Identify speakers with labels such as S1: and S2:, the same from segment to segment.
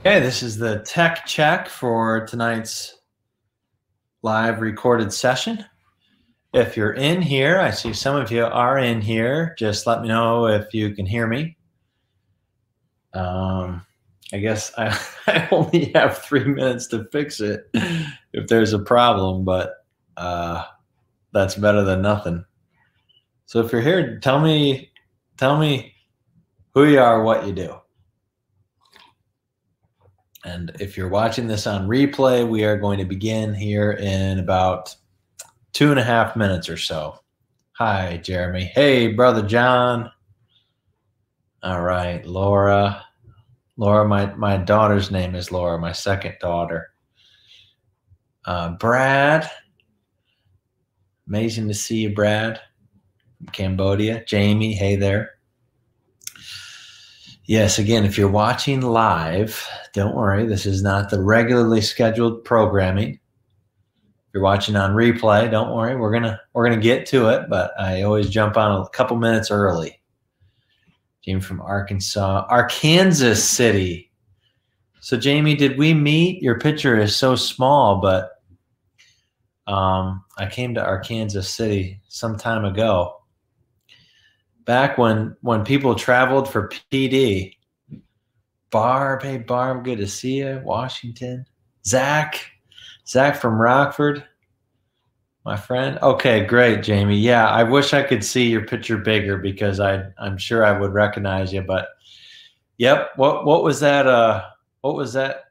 S1: Okay, this is the tech check for tonight's live recorded session. If you're in here, I see some of you are in here. Just let me know if you can hear me. Um, I guess I, I only have three minutes to fix it if there's a problem, but uh, that's better than nothing. So if you're here, tell me, tell me who you are, what you do. And if you're watching this on replay, we are going to begin here in about two and a half minutes or so. Hi, Jeremy. Hey, brother John. All right, Laura. Laura, my, my daughter's name is Laura, my second daughter. Uh, Brad. Amazing to see you, Brad. Cambodia. Jamie, hey there. Yes, again, if you're watching live, don't worry, this is not the regularly scheduled programming. If you're watching on replay, don't worry, we're gonna we're gonna get to it, but I always jump on a couple minutes early. Jamie from Arkansas, Arkansas City. So Jamie, did we meet? Your picture is so small, but um, I came to Arkansas City some time ago back when when people traveled for PD. Barb, hey Barb, good to see you. Washington. Zach, Zach from Rockford, my friend. Okay, great, Jamie. Yeah, I wish I could see your picture bigger because I I'm sure I would recognize you. But yep, what what was that? Uh, what was that?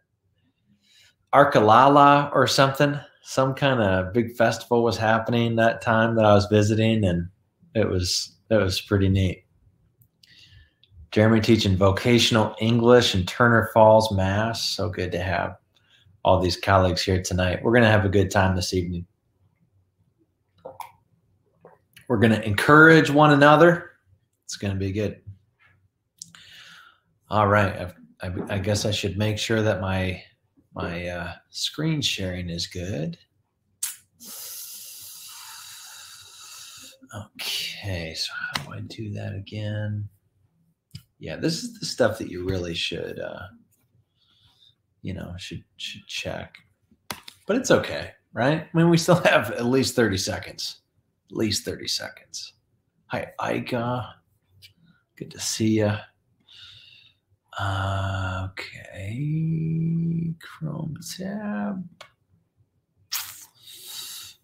S1: Arkalalah or something? Some kind of big festival was happening that time that I was visiting, and it was that was pretty neat. Jeremy teaching vocational English in Turner Falls, Mass. So good to have all these colleagues here tonight. We're going to have a good time this evening. We're going to encourage one another. It's going to be good. All right. I, I, guess I should make sure that my my uh, screen sharing is good. Okay, so how do I do that again? Yeah, this is the stuff that you really should, uh, you know, should should check. But it's okay, right? I mean, we still have at least thirty seconds. At least thirty seconds. Hi, Ika. Good to see you. Uh, okay, Chrome tab.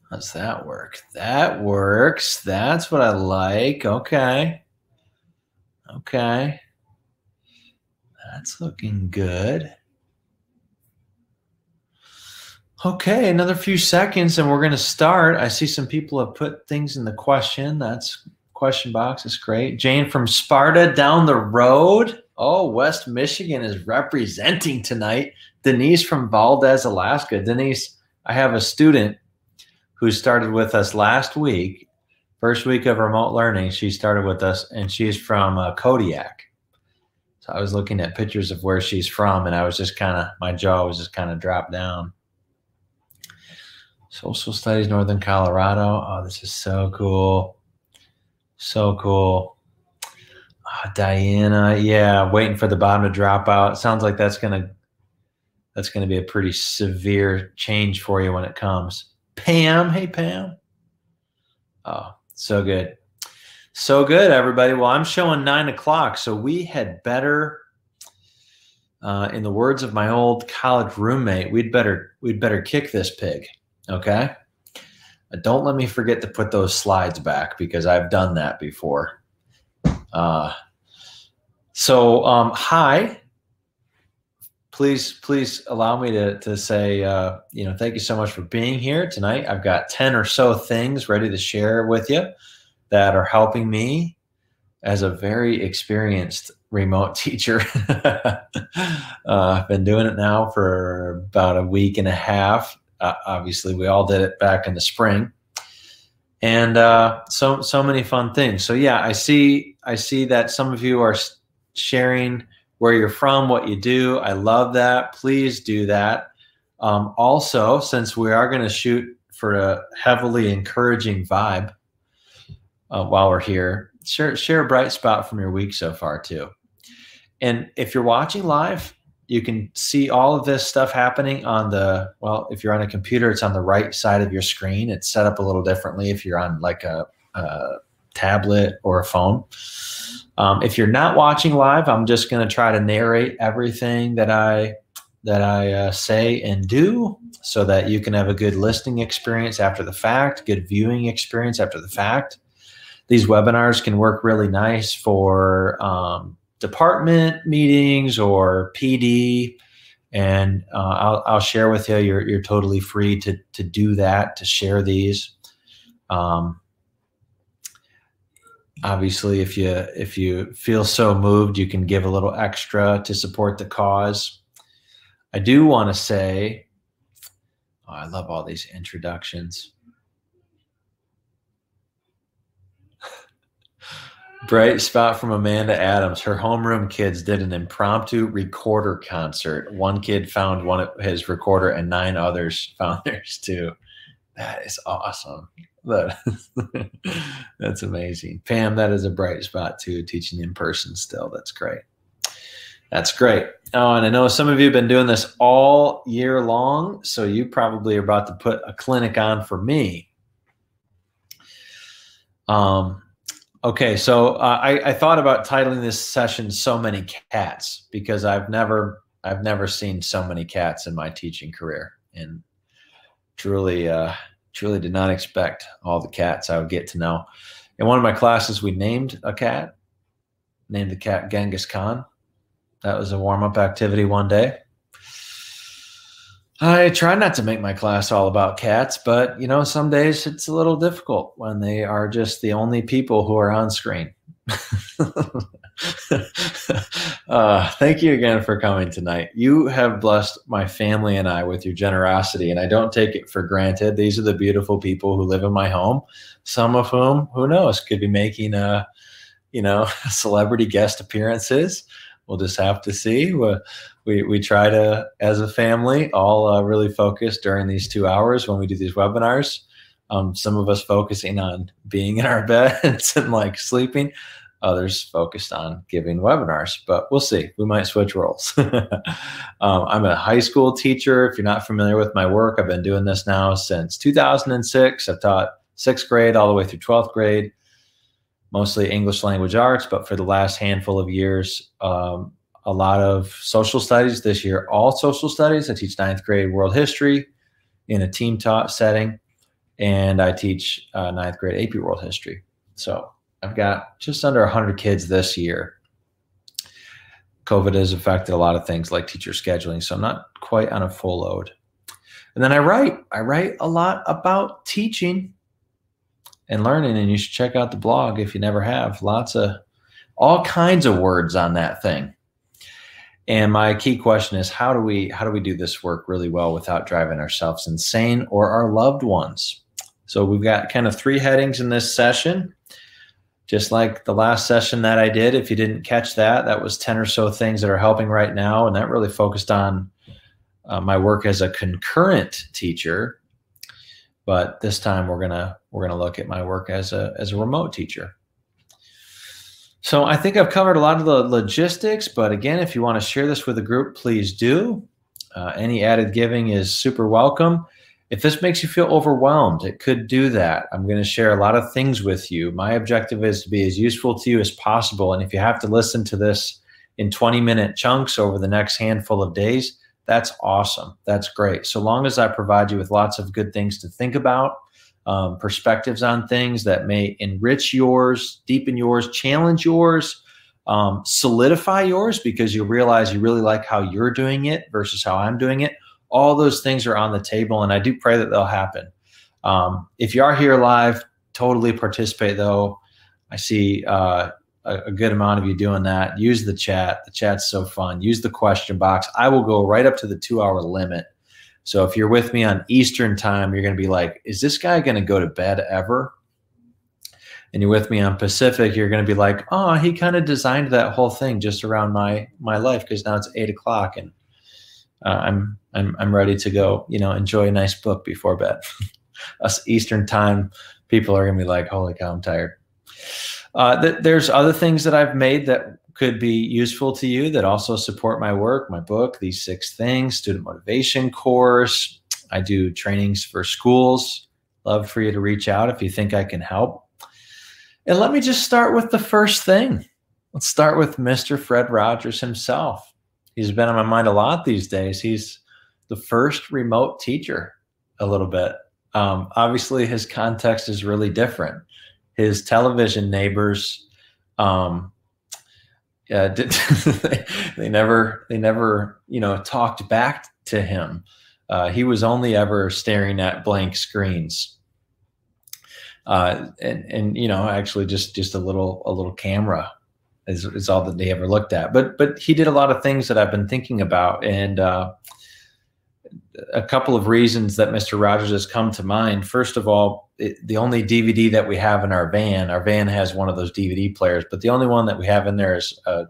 S1: How's that work? That works. That's what I like. Okay. Okay. That's looking good. Okay, another few seconds and we're going to start. I see some people have put things in the question. That's question box is great. Jane from Sparta down the road. Oh, West Michigan is representing tonight. Denise from Valdez, Alaska. Denise, I have a student who started with us last week, first week of remote learning. She started with us, and she's from uh, Kodiak. So I was looking at pictures of where she's from, and I was just kind of my jaw was just kind of dropped down. Social Studies, Northern Colorado. Oh, this is so cool. So cool. Oh, Diana, yeah, waiting for the bottom to drop out. Sounds like that's gonna that's gonna be a pretty severe change for you when it comes. Pam. Hey, Pam. Oh, so good. So good, everybody. Well, I'm showing nine o'clock, so we had better, uh, in the words of my old college roommate, we'd better we'd better kick this pig. Okay. Uh, don't let me forget to put those slides back because I've done that before. Uh, so, um, hi, please please allow me to, to say uh, you know thank you so much for being here tonight. I've got 10 or so things ready to share with you that are helping me as a very experienced remote teacher. Uh, i've been doing it now for about a week and a half. Uh, obviously we all did it back in the spring. And uh, so so many fun things. So yeah i see i see that some of you are sharing where you're from, what you do. I love that. Please do that. Um, also, since we are going to shoot for a heavily encouraging vibe uh, while we're here, share share a bright spot from your week so far too. And if you're watching live, you can see all of this stuff happening on the well if you're on a computer it's on the right side of your screen it's set up a little differently if you're on like a, a tablet or a phone um, if you're not watching live i'm just going to try to narrate everything that i that i uh, say and do so that you can have a good listening experience after the fact good viewing experience after the fact these webinars can work really nice for um, department meetings or PD, and uh, I'll, I'll, share with you. You're, you're totally free to to do that to share these. Um, obviously, if you if you feel so moved, you can give a little extra to support the cause. I do want to say, oh, I love all these introductions. Bright spot from Amanda Adams. Her homeroom kids did an impromptu recorder concert. One kid found one of his recorder, and nine others found theirs too. That is awesome. that's amazing. Pam, that is a bright spot too, teaching in person still. That's great. That's great. Oh, and I know some of you have been doing this all year long, so you probably are about to put a clinic on for me. Um, Okay, so uh, I, I thought about titling this session "So Many Cats" because I've never I've never seen so many cats in my teaching career, and truly uh, truly did not expect all the cats I would get to know. In one of my classes, we named a cat, named the cat Genghis Khan. That was a warm up activity one day. I try not to make my class all about cats, but you know, some days it's a little difficult when they are just the only people who are on screen. uh, thank you again for coming tonight. You have blessed my family and I with your generosity, and I don't take it for granted. These are the beautiful people who live in my home. Some of whom, who knows, could be making a, uh, you know, celebrity guest appearances. We'll just have to see we we try to as a family all uh, really focus during these two hours when we do these webinars um, some of us focusing on being in our beds and like sleeping others focused on giving webinars but we'll see. We might switch roles. Um, i'm a high school teacher. If you're not familiar with my work i've been doing this now since 2006 i've taught sixth grade all the way through 12th grade mostly english language arts but for the last handful of years um, a lot of social studies. This year, all social studies. I teach ninth grade world history in a team taught setting, and I teach uh, ninth grade AP world history. So I've got just under 100 kids this year. COVID has affected a lot of things like teacher scheduling, so I'm not quite on a full load. And then I write. I write a lot about teaching and learning, and you should check out the blog if you never have. Lots of all kinds of words on that thing. And my key question is how do we how do we do this work really well without driving ourselves insane or our loved ones? So we've got kind of three headings in this session. Just like the last session that I did, if you didn't catch that, that was 10 or so things that are helping right now. And that really focused on uh, my work as a concurrent teacher. But this time we're gonna we're gonna look at my work as a as a remote teacher. So I think I've covered a lot of the logistics, but again, if you want to share this with a group, please do. Uh, any added giving is super welcome. If this makes you feel overwhelmed, it could do that. I'm going to share a lot of things with you. My objective is to be as useful to you as possible. And if you have to listen to this in 20 minute chunks over the next handful of days, that's awesome. That's great. So long as I provide you with lots of good things to think about um, perspectives on things that may enrich yours, deepen yours, challenge yours, um, solidify yours because you realize you really like how you're doing it versus how I'm doing it. All those things are on the table, and I do pray that they'll happen. Um, if you are here live, totally participate though. I see uh, a, a, good amount of you doing that. Use the chat. The chat's so fun. Use the question box. I will go right up to the two hour limit so if you're with me on Eastern time, you're going to be like, is this guy going to go to bed ever? And you're with me on Pacific, you're going to be like, oh, he kind of designed that whole thing just around my my life because now it's eight o'clock and uh, I'm I'm I'm ready to go. You know, enjoy a nice book before bed. Us Eastern time people are going to be like, holy cow, I'm tired. Uh, th- there's other things that I've made that could be useful to you that also support my work, my book, These Six Things, student motivation course. I do trainings for schools. Love for you to reach out if you think I can help. And let me just start with the first thing. Let's start with Mr. Fred Rogers himself. He's been on my mind a lot these days. He's the first remote teacher, a little bit. Um, obviously, his context is really different. His television neighbors, um, uh, did, they never, they never, you know, talked back to him. Uh, he was only ever staring at blank screens uh, and and you know actually just just a little a little camera is, is all that they ever looked at. But but he did a lot of things that i've been thinking about and uh, a couple of reasons that mr rogers has come to mind. First of all it, the only dvd that we have in our van our van has one of those dvd players but the only one that we have in there is a,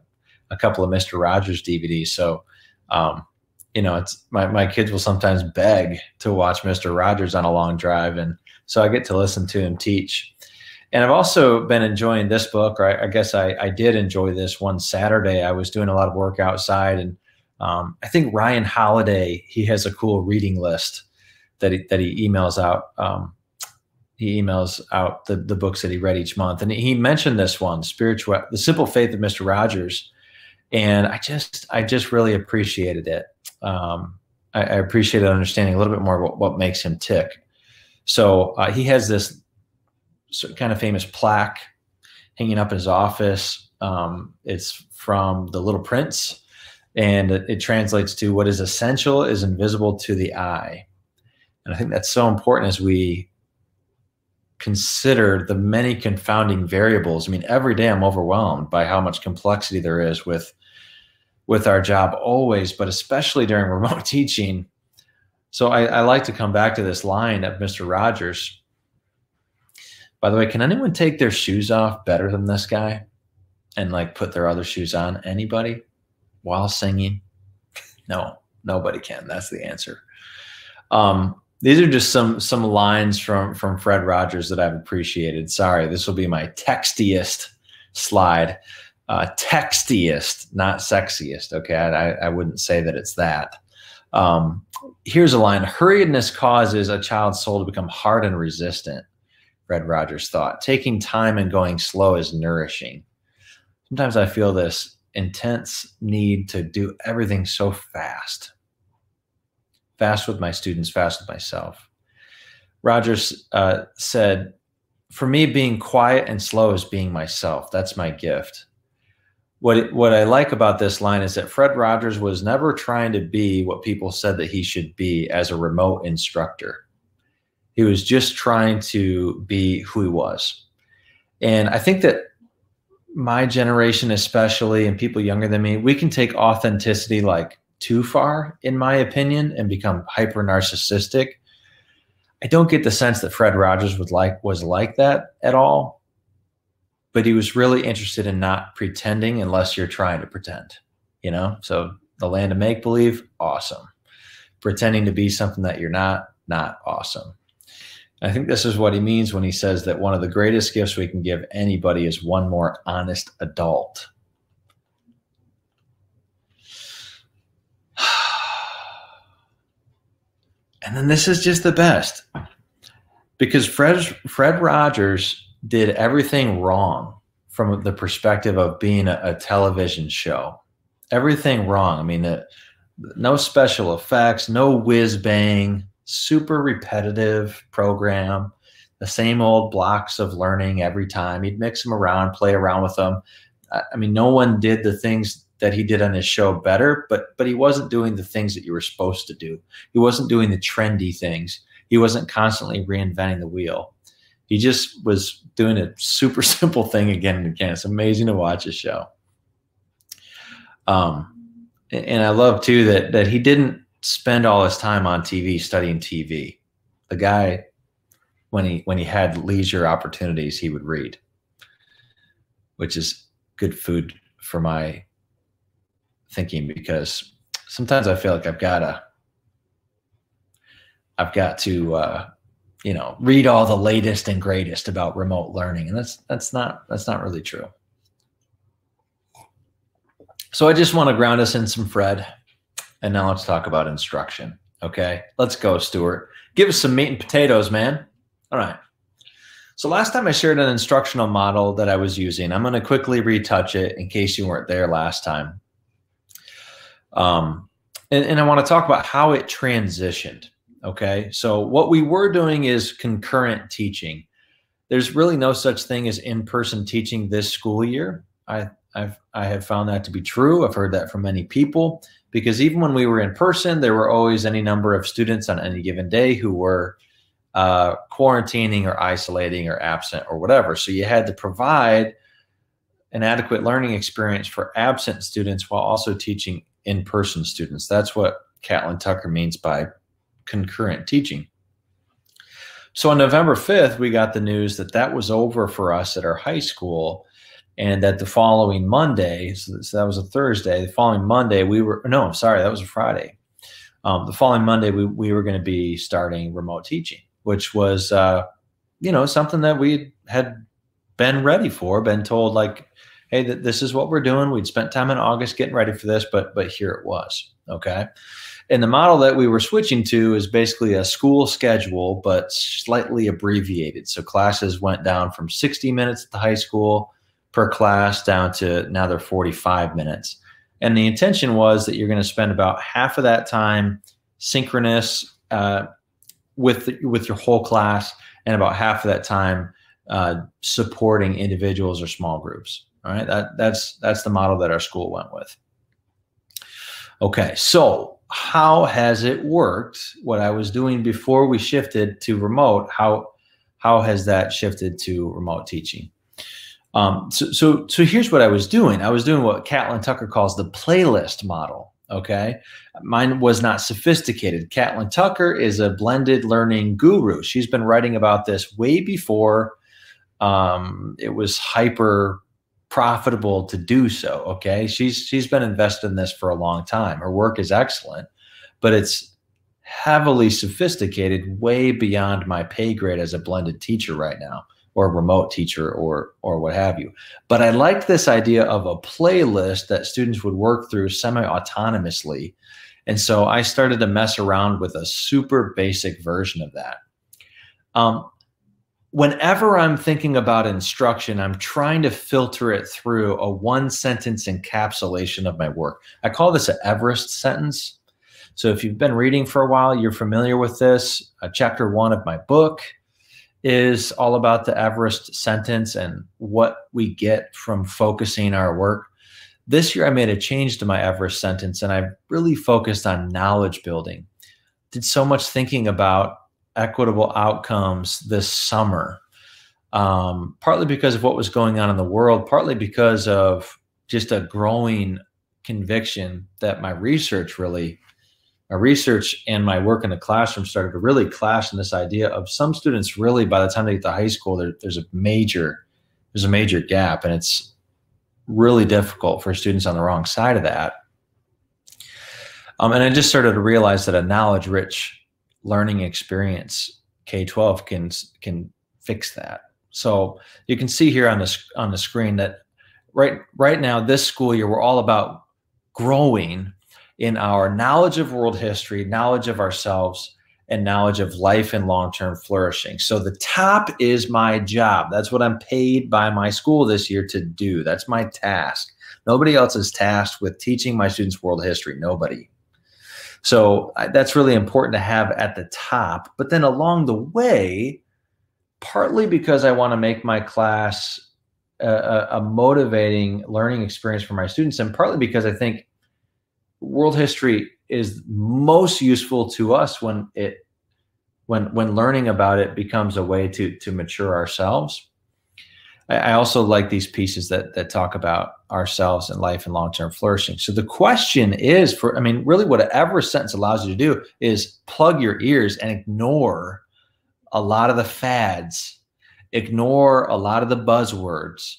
S1: a couple of mr rogers dvds so um, you know it's my, my kids will sometimes beg to watch mr rogers on a long drive and so I get to listen to him teach. And I've also been enjoying this book, or I, I guess I, I, did enjoy this one Saturday. I was doing a lot of work outside, and um, I think Ryan Holiday he has a cool reading list that he, that he emails out. Um, he emails out the, the books that he read each month, and he mentioned this one, "Spiritual: The Simple Faith of Mister Rogers," and I just I just really appreciated it. Um, I, I appreciated understanding a little bit more what, what makes him tick. So uh, he has this kind of famous plaque hanging up in his office. Um, it's from The Little Prince, and it, it translates to what is essential is invisible to the eye. And I think that's so important as we consider the many confounding variables. I mean, every day I'm overwhelmed by how much complexity there is with with our job always, but especially during remote teaching. So I, I like to come back to this line of Mr. Rogers. By the way, can anyone take their shoes off better than this guy and like put their other shoes on? Anybody while singing? No, nobody can. That's the answer. Um, these are just some some lines from from Fred Rogers that I've appreciated. Sorry, this will be my textiest slide. Uh, textiest, not sexiest. Okay, I, I wouldn't say that it's that. Um, here's a line hurriedness causes a child's soul to become hard and resistant fred rogers thought. Taking time and going slow is nourishing. Sometimes i feel this intense need to do everything so fast. Fast with my students fast with myself. Rogers uh, said for me being quiet and slow is being myself. That's my gift. What what I like about this line is that Fred Rogers was never trying to be what people said that he should be as a remote instructor. He was just trying to be who he was. And I think that my generation especially and people younger than me, we can take authenticity like too far in my opinion and become hyper narcissistic. I don't get the sense that Fred Rogers was like was like that at all but he was really interested in not pretending unless you're trying to pretend, you know? So the land of make believe, awesome. Pretending to be something that you're not, not awesome. I think this is what he means when he says that one of the greatest gifts we can give anybody is one more honest adult. And then this is just the best because Fred Fred Rogers did everything wrong from the perspective of being a, a television show. Everything wrong. I mean, it, no special effects, no whiz bang, super repetitive program, the same old blocks of learning every time. He'd mix them around, play around with them. I mean, no one did the things that he did on his show better, but but he wasn't doing the things that you were supposed to do. He wasn't doing the trendy things. He wasn't constantly reinventing the wheel he just was doing a super simple thing again and again. It's amazing to watch his show. Um, and I love too that that he didn't spend all his time on TV studying TV. The guy, when he when he had leisure opportunities, he would read, which is good food for my thinking because sometimes I feel like I've got to I've got to uh, you know read all the latest and greatest about remote learning and that's that's not that's not really true So I just want to ground us in some Fred. And now let's talk about instruction. Okay. Let's go, Stuart. Give us some meat and potatoes, man. All right. So last time I shared an instructional model that I was using. I'm going to quickly retouch it in case you weren't there last time. Um, and, and I want to talk about how it transitioned. Okay. So what we were doing is concurrent teaching. There's really no such thing as in-person teaching this school year. I I've I have found that to be true. I've heard that from many people because even when we were in person, there were always any number of students on any given day who were uh, quarantining or isolating or absent or whatever. So you had to provide an adequate learning experience for absent students while also teaching in-person students. That's what Catlin Tucker means by concurrent teaching. So on November 5th, we got the news that that was over for us at our high school and that the following Monday, so, so that was a Thursday, the following Monday, we were, no, I'm sorry, that was a Friday. Um, the following Monday, we, we were going to be starting remote teaching, which was, uh, you know, something that we had been ready for, been told like, hey, th- this is what we're doing. We'd spent time in August getting ready for this, but but here it was. Okay. And the model that we were switching to is basically a school schedule, but slightly abbreviated. So classes went down from 60 minutes at the high school per class down to now they're 45 minutes. And the intention was that you're going to spend about half of that time synchronous uh, with with your whole class, and about half of that time uh, supporting individuals or small groups. All right, that that's that's the model that our school went with. Okay, so how has it worked? What I was doing before we shifted to remote, how how has that shifted to remote teaching? Um, so, so, so here's what I was doing. I was doing what Catlin Tucker calls the playlist model. Okay. Mine was not sophisticated. Catlin Tucker is a blended learning guru. She's been writing about this way before um, it was hyper profitable to do so. Okay. She's, she's been invested in this for a long time. Her work is excellent, but it's heavily sophisticated, way beyond my pay grade as a blended teacher right now or a remote teacher or or what have you. But I liked this idea of a playlist that students would work through semi-autonomously. And so I started to mess around with a super basic version of that. Um, whenever I'm thinking about instruction, I'm trying to filter it through a one sentence encapsulation of my work. I call this an Everest sentence. So if you've been reading for a while, you're familiar with this. Uh, chapter one of my book is all about the Everest sentence and what we get from focusing our work. This year, I made a change to my Everest sentence and I really focused on knowledge building. Did so much thinking about equitable outcomes this summer, um, partly because of what was going on in the world, partly because of just a growing conviction that my research really my research and my work in the classroom started to really clash in this idea of some students really by the time they get to high school there, there's a major there's a major gap and it's really difficult for students on the wrong side of that. Um, and i just started to realize that a knowledge rich learning experience k-12 can can fix that. So you can see here on this on the screen that right right now this school year we're all about growing in our knowledge of world history, knowledge of ourselves, and knowledge of life and long term flourishing. So the top is my job. That's what I'm paid by my school this year to do. That's my task. Nobody else is tasked with teaching my students world history. Nobody. So that's really important to have at the top. But then along the way, partly because I want to make my class a, a motivating learning experience for my students, and partly because I think world history is most useful to us when it when when learning about it becomes a way to to mature ourselves. I, I also like these pieces that that talk about ourselves and life and long term flourishing. So the question is for I mean really whatever sentence allows you to do is plug your ears and ignore a lot of the fads, ignore a lot of the buzzwords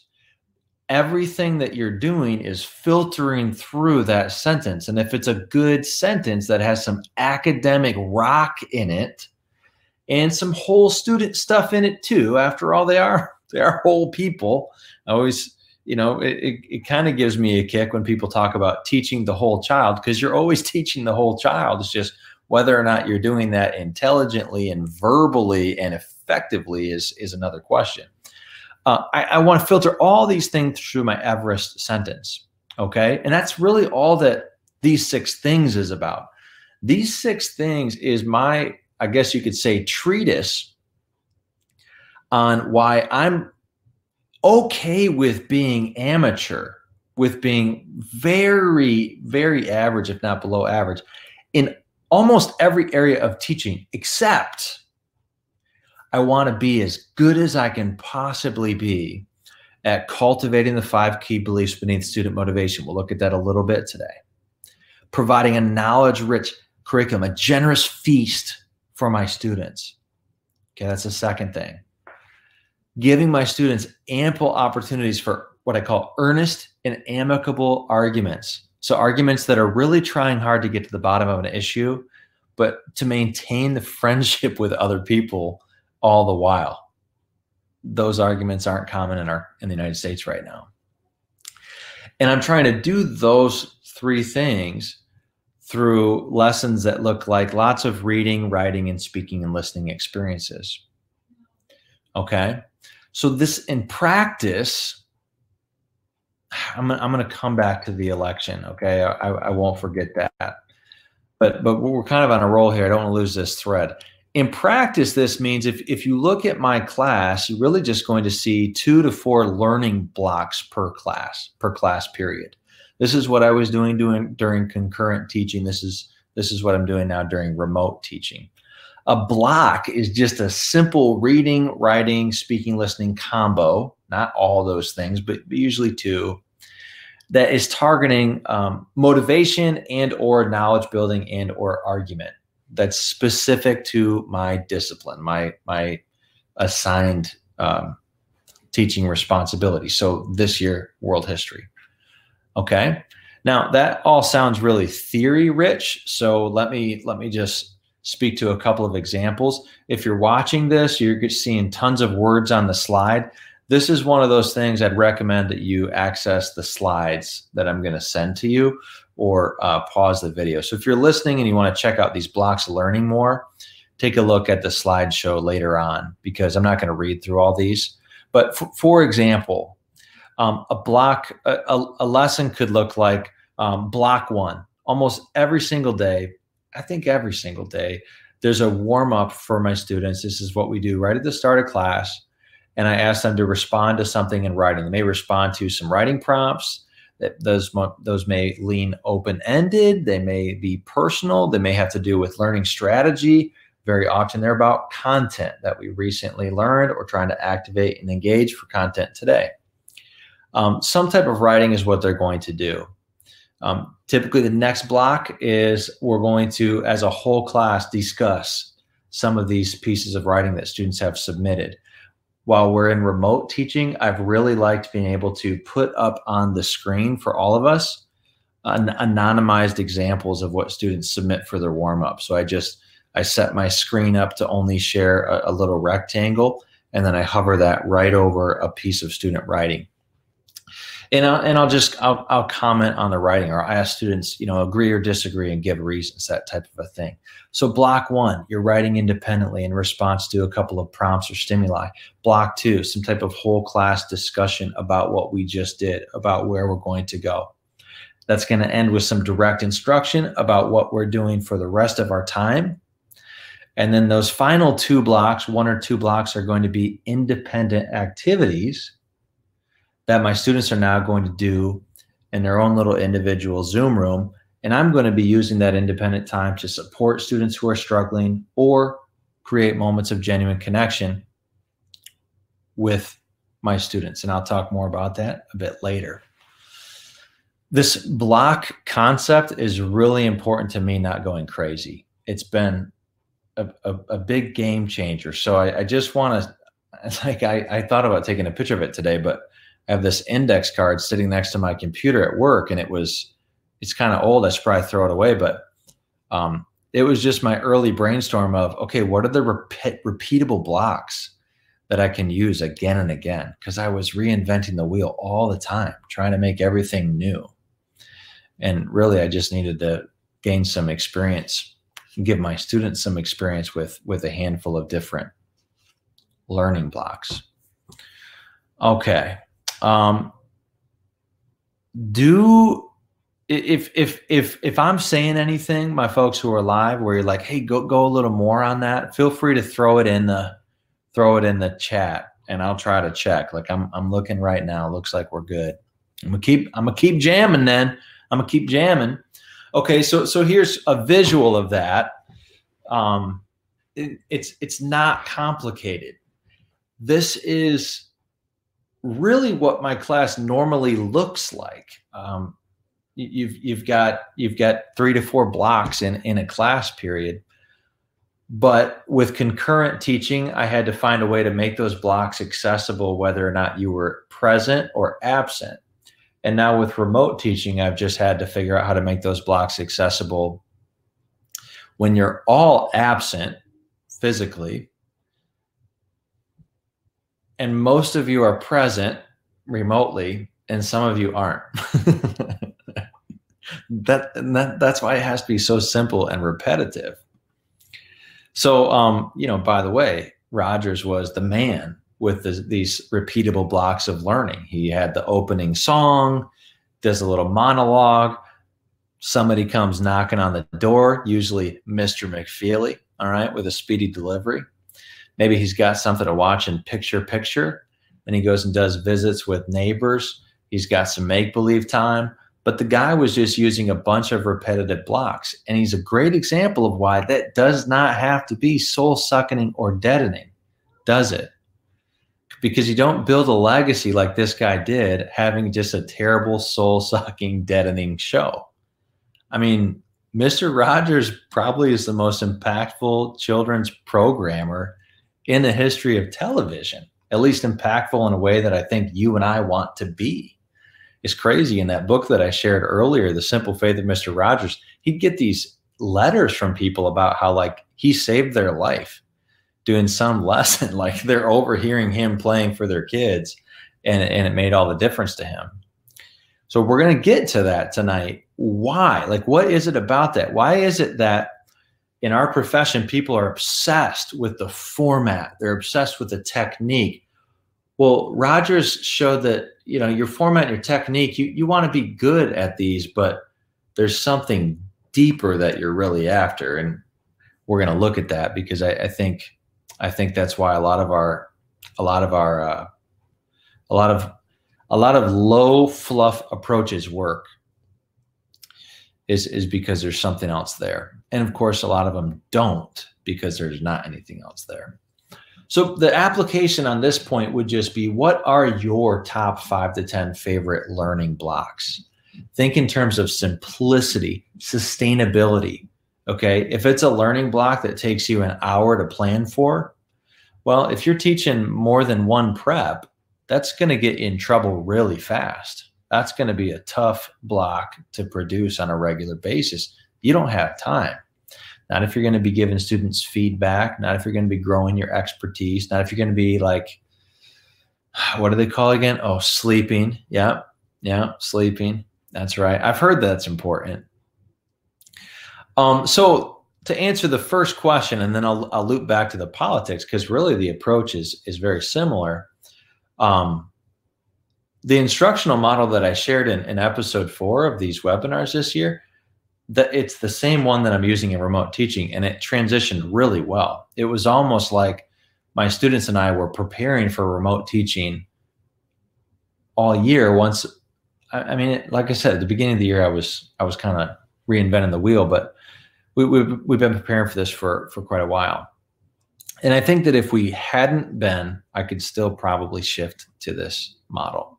S1: everything that you're doing is filtering through that sentence. And if it's a good sentence that has some academic rock in it and some whole student stuff in it too, after all, they are they are whole people. I always you know, it, it, it kind of gives me a kick when people talk about teaching the whole child because you're always teaching the whole child. It's just whether or not you're doing that intelligently and verbally and effectively is, is another question. Uh, I, I want to filter all these things through my Everest sentence. Okay. And that's really all that these six things is about. These six things is my, I guess you could say, treatise on why I'm okay with being amateur, with being very, very average, if not below average, in almost every area of teaching, except I want to be as good as I can possibly be at cultivating the five key beliefs beneath student motivation. We'll look at that a little bit today. Providing a knowledge rich curriculum, a generous feast for my students. Okay, that's the second thing giving my students ample opportunities for what I call earnest and amicable arguments. So, arguments that are really trying hard to get to the bottom of an issue, but to maintain the friendship with other people all the while. Those arguments aren't common in our in the United States right now. And I'm trying to do those three things through lessons that look like lots of reading, writing, and speaking and listening experiences. Okay. So this in practice, I'm, I'm going to come back to the election. Okay, I, I won't forget that. But but we're kind of on a roll here. I don't want to lose this thread. In practice, this means if if you look at my class, you're really just going to see two to four learning blocks per class per class period. This is what I was doing doing during concurrent teaching. This is this is what I'm doing now during remote teaching. A block is just a simple reading, writing, speaking, listening combo, not all those things, but usually two, that is targeting um, motivation and or knowledge building and or argument that's specific to my discipline, my, my assigned um, teaching responsibility. So this year, world history. Okay. Now that all sounds really theory rich. So let me let me just speak to a couple of examples. If you're watching this, you're seeing tons of words on the slide. This is one of those things I'd recommend that you access the slides that I'm going to send to you or uh, pause the video. So if you're listening and you want to check out these blocks learning more, take a look at the slideshow later on because I'm not going to read through all these. But for example, um, a block, a, a, lesson could look like um, block one. Almost every single day, I think every single day, there's a warm up for my students. This is what we do right at the start of class. And I ask them to respond to something in writing. They may respond to some writing prompts. That those those may lean open ended. They may be personal. They may have to do with learning strategy. Very often, they're about content that we recently learned or trying to activate and engage for content today. Um, some type of writing is what they're going to do. Um, typically, the next block is we're going to, as a whole class, discuss some of these pieces of writing that students have submitted. While we're in remote teaching, I've really liked being able to put up on the screen for all of us an anonymized examples of what students submit for their warm up. So I just I set my screen up to only share a, a little rectangle, and then I hover that right over a piece of student writing and I'll, and I'll just I'll, I'll comment on the writing or I ask students you know agree or disagree and give reasons that type of a thing. So block one you're writing independently in response to a couple of prompts or stimuli. Block two some type of whole class discussion about what we just did about where we're going to go. That's going to end with some direct instruction about what we're doing for the rest of our time. And then those final two blocks one or two blocks are going to be independent activities that my students are now going to do in their own little individual Zoom room. And I'm going to be using that independent time to support students who are struggling or create moments of genuine connection with my students. And I'll talk more about that a bit later. This block concept is really important to me, not going crazy. It's been a, a, a big game changer. So I, I just want to, like, I, I thought about taking a picture of it today, but I have this index card sitting next to my computer at work, and it was it's kind of old. I should probably throw it away, but um, it was just my early brainstorm of okay, what are the repeatable blocks that I can use again and again because I was reinventing the wheel all the time, trying to make everything new. And really, I just needed to gain some experience give my students some experience with, with a handful of different learning blocks. Okay. Um, do if if if if I'm saying anything, my folks who are live, where you're like, hey, go go a little more on that, feel free to throw it in the throw it in the chat and I'll try to check. Like I'm I'm looking right now. Looks like we're good. I'm gonna keep I'm gonna keep jamming then. I'm gonna keep jamming. Okay, so so here's a visual of that. Um it, it's it's not complicated. This is really what my class normally looks like. Um, you've you've got you've got three to four blocks in in a class period but with concurrent teaching, I had to find a way to make those blocks accessible whether or not you were present or absent. And now with remote teaching, I've just had to figure out how to make those blocks accessible when you're all absent physically. And most of you are present remotely, and some of you aren't. that, that that's why it has to be so simple and repetitive so, um, you know, by the way, Rogers was the man with the, these repeatable blocks of learning. He had the opening song, does a little monologue. Somebody comes knocking on the door, usually Mr. McFeely, all right, with a speedy delivery. Maybe he's got something to watch in picture picture, and he goes and does visits with neighbors. He's got some make believe time. But the guy was just using a bunch of repetitive blocks. And he's a great example of why that does not have to be soul sucking or deadening, does it? Because you don't build a legacy like this guy did, having just a terrible soul sucking, deadening show. I mean, Mr. Rogers probably is the most impactful children's programmer in the history of television, at least impactful in a way that I think you and I want to be is crazy. In that book that I shared earlier, The Simple Faith of Mr. Rogers, he'd get these letters from people about how like he saved their life doing some lesson. Like they're overhearing him playing for their kids and, and it made all the difference to him. So we're going to get to that tonight. Why? Like, what is it about that? Why is it that in our profession, people are obsessed with the format? They're obsessed with the technique. Well, Rogers showed that you know your format, your technique, you you want to be good at these, but there's something deeper that you're really after, and we're going to look at that because I, I, think I think that's why a lot of our a lot of our uh, a lot of a lot of low fluff approaches work is is because there's something else there, and of course a lot of them don't because there's not anything else there. So the application on this point would just be what are your top five to 10 favorite learning blocks? Think in terms of simplicity, sustainability. Okay. If it's a learning block that takes you an hour to plan for, well, if you're teaching more than one prep, that's going to get in trouble really fast. That's going to be a tough block to produce on a regular basis. You don't have time not if you're going to be giving students feedback, not if you're going to be growing your expertise, not if you're going to be like, what do they call again? Oh, sleeping. Yeah. Yeah. Sleeping. That's right. I've heard that's important. Um, so to answer the first question, and then I'll, I'll loop back to the politics because really the approach is, is very similar. Um, the instructional model that I shared in, in episode four of these webinars this year that it's the same one that I'm using in remote teaching, and it transitioned really well. It was almost like my students and I were preparing for remote teaching all year. Once, I, mean, like I said, at the beginning of the year, I was I was kind of reinventing the wheel, but we, we've we've been preparing for this for for quite a while. And I think that if we hadn't been, I could still probably shift to this model.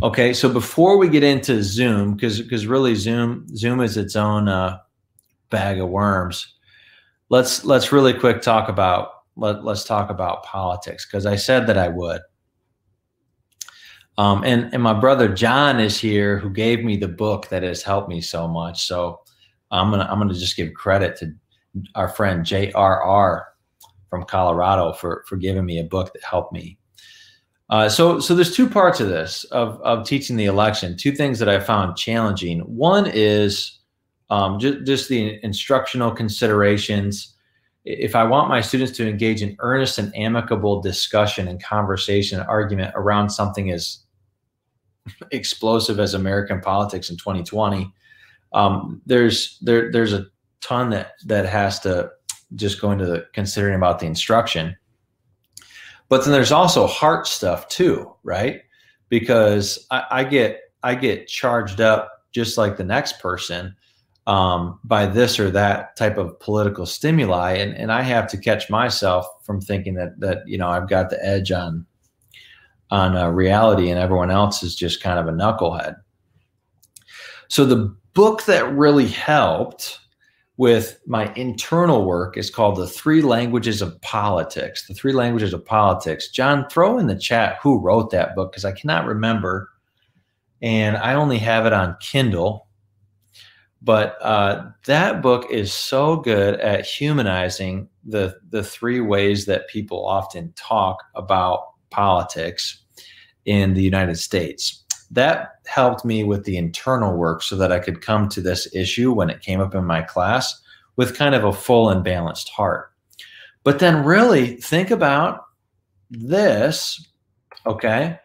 S1: Okay, so before we get into Zoom, because because really Zoom Zoom is its own uh, bag of worms. Let's let's really quick talk about let, let's talk about politics because I said that I would. Um, and and my brother John is here, who gave me the book that has helped me so much. So I'm gonna I'm gonna just give credit to our friend J.R.R. from Colorado for for giving me a book that helped me. Uh, so so there's two parts of this of of teaching the election. Two things that I found challenging. One is um, just, just the instructional considerations. If I want my students to engage in earnest and amicable discussion and conversation, and argument around something as explosive as American politics in 2020, um, there's there there's a ton that that has to just go into the considering about the instruction. But then there's also heart stuff too, right? Because I, I get I get charged up just like the next person um, by this or that type of political stimuli, and and I have to catch myself from thinking that that you know I've got the edge on on uh, reality, and everyone else is just kind of a knucklehead. So the book that really helped with my internal work is called The Three Languages of Politics. The Three Languages of Politics. John, throw in the chat who wrote that book because I cannot remember. And I only have it on Kindle. But uh, that book is so good at humanizing the the three ways that people often talk about politics in the United States. That helped me with the internal work so that I could come to this issue when it came up in my class with kind of a full and balanced heart. But then really think about this, okay?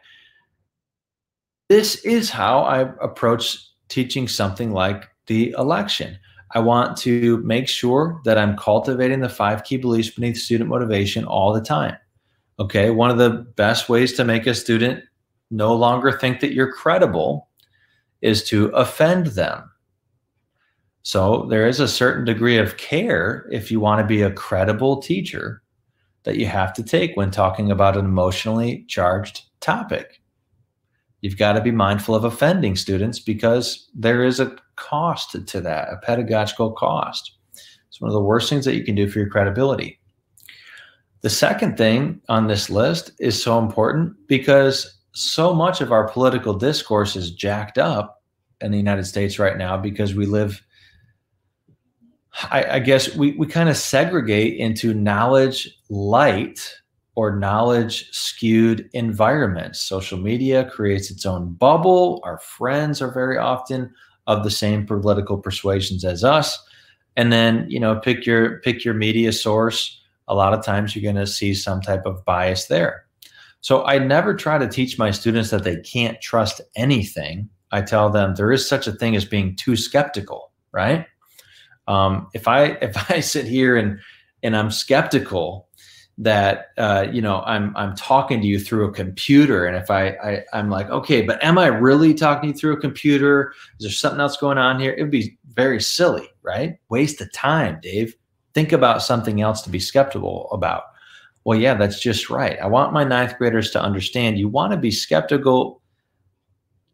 S1: This is how I approach teaching something like the election. I want to make sure that I'm cultivating the five key beliefs beneath student motivation all the time. Okay, one of the best ways to make a student no longer think that you're credible is to offend them. So there is a certain degree of care if you want to be a credible teacher that you have to take when talking about an emotionally charged topic you've got to be mindful of offending students because there is a cost to that, a pedagogical cost. It's one of the worst things that you can do for your credibility. The second thing on this list is so important because so much of our political discourse is jacked up in the United States right now because we live, I, I guess, we, we kind of segregate into knowledge light or knowledge skewed environments. Social media creates its own bubble. Our friends are very often of the same political persuasions as us. And then, you know, pick your pick your media source. A lot of times you're going to see some type of bias there. So I never try to teach my students that they can't trust anything. I tell them there is such a thing as being too skeptical, right? Um, if I if I sit here and and I'm skeptical that uh, you know I'm I'm talking to you through a computer, and if I, I I'm like, okay, but am I really talking to you through a computer? Is there something else going on here? It would be very silly, right? Waste of time, Dave. Think about something else to be skeptical about. Well, yeah, that's just right. I want my ninth graders to understand you want to be skeptical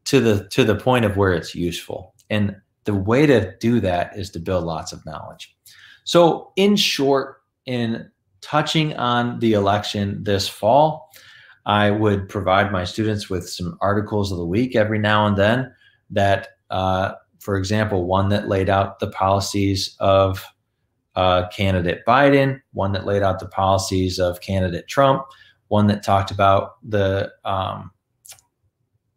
S1: to the to the point of where it's useful. And the way to do that is to build lots of knowledge. So, in short, in touching on the election this fall. I would provide my students with some articles of the week every now and then that, uh, for example, one that laid out the policies of uh, candidate Biden, one that laid out the policies of candidate Trump, one that talked about the um,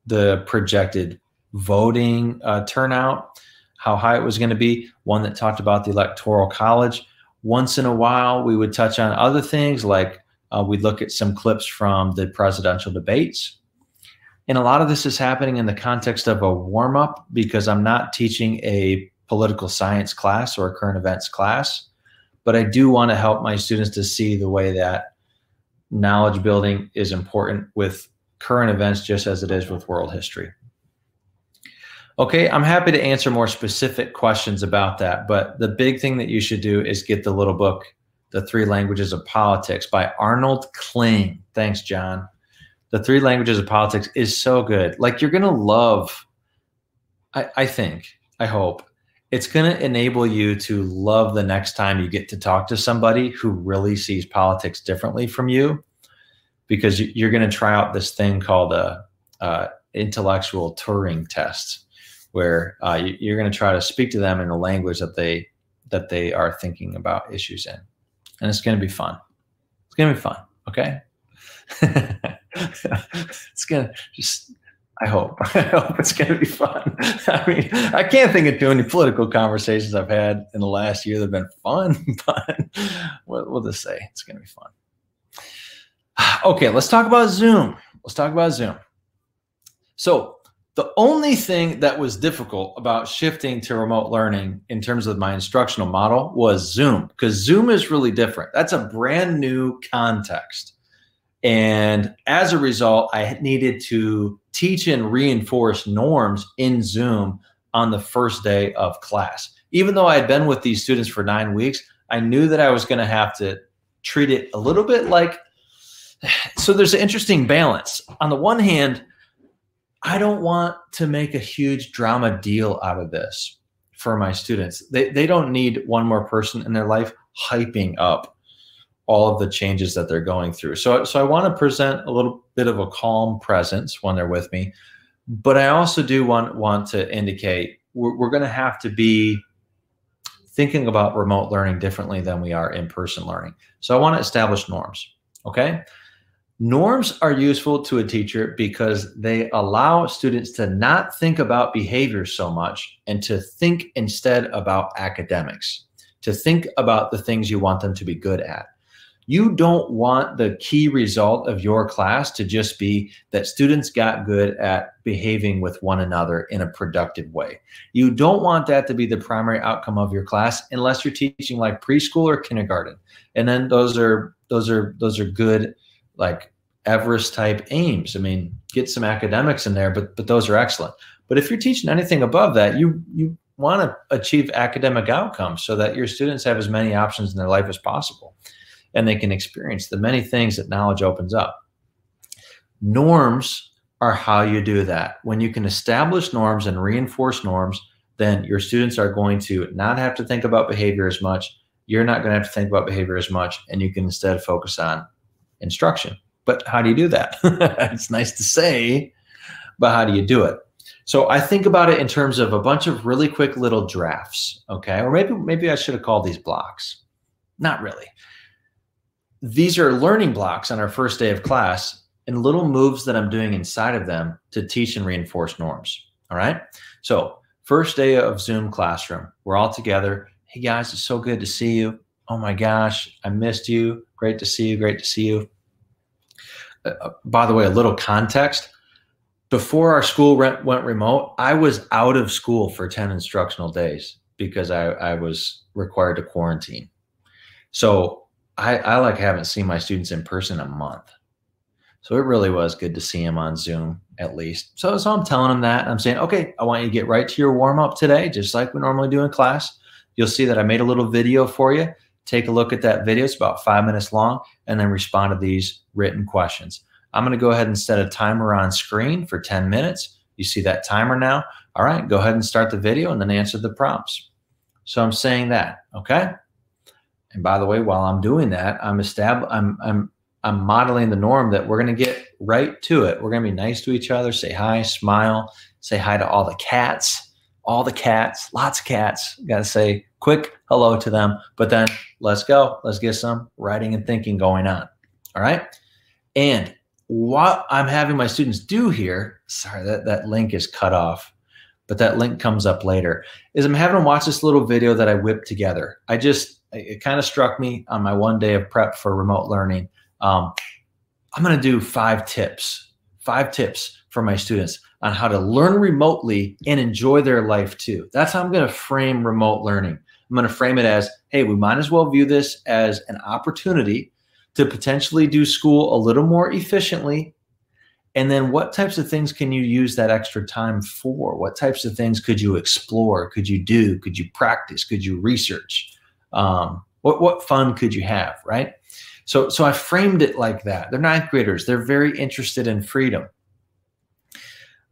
S1: the projected voting uh, turnout, how high it was going to be, one that talked about the electoral college, once in a while, we would touch on other things like uh, we'd look at some clips from the presidential debates. And a lot of this is happening in the context of a warm up because I'm not teaching a political science class or a current events class, but I do want to help my students to see the way that knowledge building is important with current events just as it is with world history. Okay, I'm happy to answer more specific questions about that. But the big thing that you should do is get the little book, The Three Languages of Politics by Arnold Kling. Thanks, John. The Three Languages of Politics is so good. Like, you're going to love, I, I think, I hope, it's going to enable you to love the next time you get to talk to somebody who really sees politics differently from you because you're going to try out this thing called a, a intellectual Turing test where uh, you, are going to try to speak to them in a language that they that they are thinking about issues in, and it's going to be fun. It's gonna be fun. Okay. it's gonna just I hope. I hope it's going to be fun. I mean, I can't think of too many political conversations I've had in the last year that have been fun, but we'll, we'll just say it's going to be fun. Okay, let's talk about Zoom. Let's talk about Zoom. So, the only thing that was difficult about shifting to remote learning in terms of my instructional model was Zoom, because Zoom is really different. That's a brand new context. And as a result, I needed to teach and reinforce norms in Zoom on the first day of class. Even though I had been with these students for nine weeks, I knew that I was going to have to treat it a little bit like. So there's an interesting balance. On the one hand, I don't want to make a huge drama deal out of this for my students. They, they don't need one more person in their life hyping up all of the changes that they're going through. So, so I want to present a little bit of a calm presence when they're with me, but I also do want want to indicate we're, we're going to have to be thinking about remote learning differently than we are in person learning. So I want to establish norms. Okay. Norms are useful to a teacher because they allow students to not think about behavior so much and to think instead about academics, to think about the things you want them to be good at you don't want the key result of your class to just be that students got good at behaving with one another in a productive way. You don't want that to be the primary outcome of your class unless you're teaching like preschool or kindergarten. And then those are those are those are good like Everest type aims. I mean, get some academics in there, but but those are excellent. But if you're teaching anything above that, you you want to achieve academic outcomes so that your students have as many options in their life as possible and they can experience the many things that knowledge opens up. Norms are how you do that. When you can establish norms and reinforce norms, then your students are going to not have to think about behavior as much. You're not going to have to think about behavior as much, and you can instead focus on instruction. But how do you do that? it's nice to say, but how do you do it? So I think about it in terms of a bunch of really quick little drafts, okay? Or maybe maybe I should have called these blocks. Not really these are learning blocks on our first day of class and little moves that I'm doing inside of them to teach and reinforce norms. All right. So, first day of Zoom classroom, we're all together. Hey guys, it's so good to see you. Oh my gosh, I missed you. Great to see you. Great to see you. Uh, uh by the way, a little context. Before our school went, went remote, I was out of school for 10 instructional days because I, I was required to quarantine. So I, I like haven't seen my students in person a month. So it really was good to see him on Zoom at least. So, so I'm telling him that. I'm saying, okay, I want you to get right to your warm up today, just like we normally do in class. You'll see that I made a little video for you. Take a look at that video. It's about five minutes long, and then respond to these written questions. I'm going to go ahead and set a timer on screen for 10 minutes. You see that timer now? All right, go ahead and start the video and then answer the prompts. So I'm saying that, okay? And by the way, while I'm doing that, I'm estab- I'm I'm I'm modeling the norm that we're going to get right to it. We're going to be nice to each other, say hi, smile, say hi to all the cats, all the cats, lots of cats. Got to say quick hello to them, but then let's go. Let's get some writing and thinking going on. All right. And what I'm having my students do here, sorry, that, that link is cut off, but that link comes up later, is I'm having them watch this little video that I whipped together. I just, it kind of struck me on my one day of prep for remote learning. Um, I'm going to do five tips, five tips for my students on how to learn remotely and enjoy their life too. That's how I'm going to frame remote learning. I'm going to frame it as hey, we might as well view this as an opportunity to potentially do school a little more efficiently. And then what types of things can you use that extra time for? What types of things could you explore? Could you do? Could you practice? Could you research? Um, what what fun could you have, right? So so I framed it like that. They're ninth graders. They're very interested in freedom.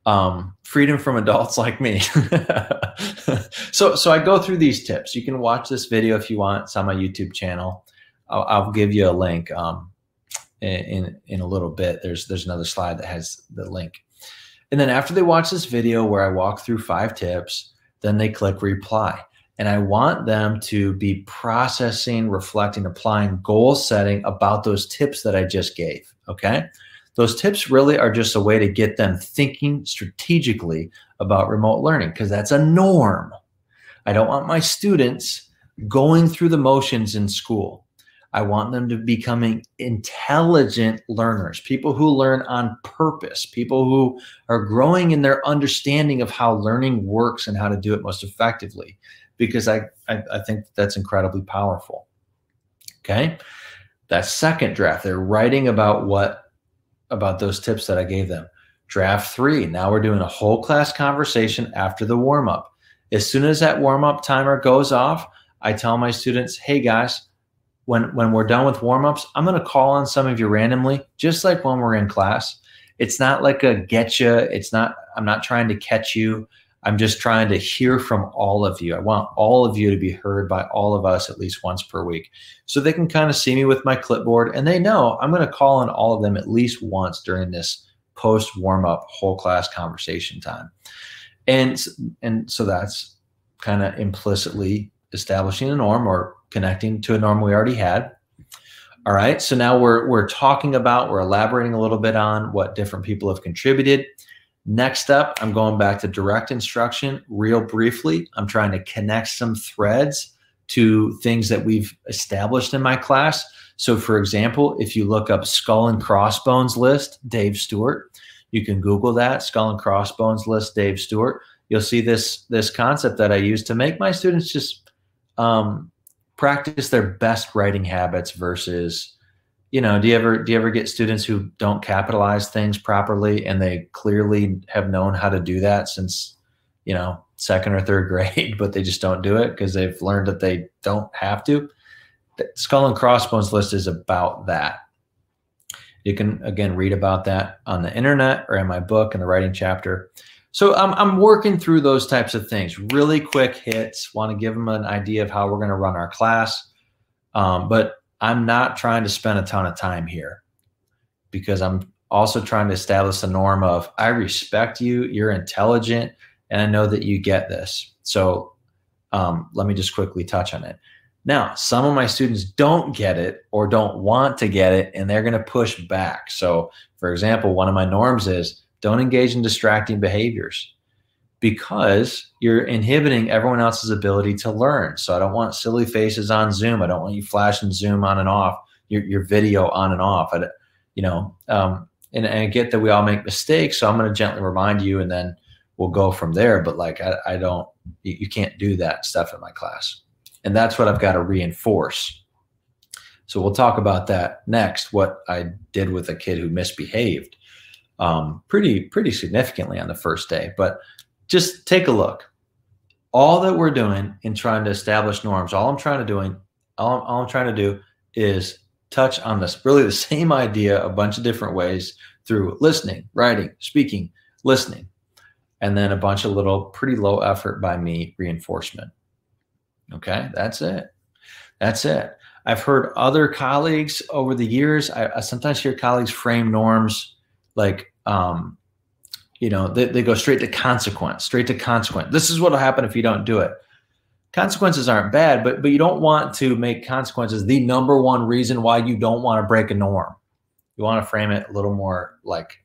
S1: Um, freedom from adults like me. so so I go through these tips. You can watch this video if you want. It's on my YouTube channel. I'll, I'll give you a link um, in in a little bit. There's there's another slide that has the link. And then after they watch this video where I walk through five tips, then they click reply. And I want them to be processing, reflecting, applying, goal setting about those tips that I just gave. Okay. Those tips really are just a way to get them thinking strategically about remote learning because that's a norm. I don't want my students going through the motions in school. I want them to becoming intelligent learners, people who learn on purpose, people who are growing in their understanding of how learning works and how to do it most effectively because I, I, I think that's incredibly powerful. Okay. That second draft, they're writing about what, about those tips that I gave them. Draft three, now we're doing a whole class conversation after the warm up. As soon as that warm up timer goes off, I tell my students, hey guys, when, when we're done with warm ups, I'm going to call on some of you randomly, just like when we're in class. It's not like a getcha. It's not, I'm not trying to catch you. I'm just trying to hear from all of you. I want all of you to be heard by all of us at least once per week. So they can kind of see me with my clipboard and they know I'm going to call on all of them at least once during this post warm up whole class conversation time. And and so that's kind of implicitly establishing a norm or connecting to a norm we already had. All right. So now we're we're talking about, we're elaborating a little bit on what different people have contributed. Next up, I'm going back to direct instruction real briefly. I'm trying to connect some threads to things that we've established in my class. So, for example, if you look up skull and crossbones list, Dave Stuart, you can Google that skull and crossbones list, Dave Stuart. You'll see this this concept that I use to make my students just um, practice their best writing habits versus you know do you ever do you ever get students who don't capitalize things properly and they clearly have known how to do that since you know second or third grade but they just don't do it because they've learned that they don't have to? The skull and crossbones list is about that. You can again read about that on the internet or in my book in the writing chapter. So I'm, I'm working through those types of things. Really quick hits. Want to give them an idea of how we're going to run our class. Um, but I'm not trying to spend a ton of time here because I'm also trying to establish the norm of I respect you, you're intelligent, and I know that you get this. So um, let me just quickly touch on it. Now, some of my students don't get it or don't want to get it, and they're going to push back. So, for example, one of my norms is don't engage in distracting behaviors because you're inhibiting everyone else's ability to learn. So I don't want silly faces on Zoom. I don't want you flashing Zoom on and off your, your video on and off. I, you know, um, and, and, I get that we all make mistakes. So I'm going to gently remind you and then we'll go from there. But like, I, I don't, you, you can't do that stuff in my class. And that's what I've got to reinforce. So we'll talk about that next, what I did with a kid who misbehaved um, pretty, pretty significantly on the first day. But just take a look. All that we're doing in trying to establish norms, all I'm trying to doing, all, all I'm trying to do is touch on this really the same idea a bunch of different ways through listening, writing, speaking, listening, and then a bunch of little pretty low effort by me reinforcement. Okay, that's it. That's it. I've heard other colleagues over the years. I, I sometimes hear colleagues frame norms like um, you know, they, they go straight to consequence, straight to consequence. This is what will happen if you don't do it. Consequences aren't bad, but but you don't want to make consequences the number one reason why you don't want to break a norm. You want to frame it a little more like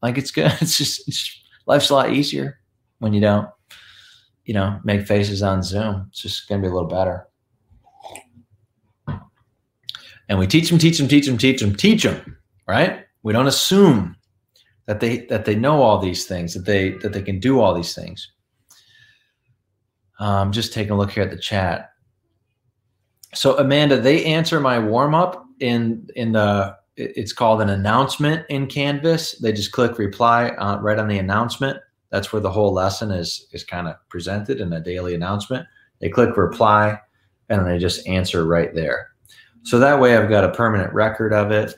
S1: like it's good. It's just it's, life's a lot easier when you don't, you know, make faces on Zoom. It's just gonna be a little better. And we teach them, teach them, teach them, teach them, teach them, right? We don't assume that they that they know all these things that they that they can do all these things. Um, just taking a look here at the chat. So amanda they answer my warm-up in in the it's called an announcement in canvas. They just click reply uh, right on the announcement. That's where the whole lesson is is kind of presented in a daily announcement. They click reply and they just answer right there. So that way i've got a permanent record of it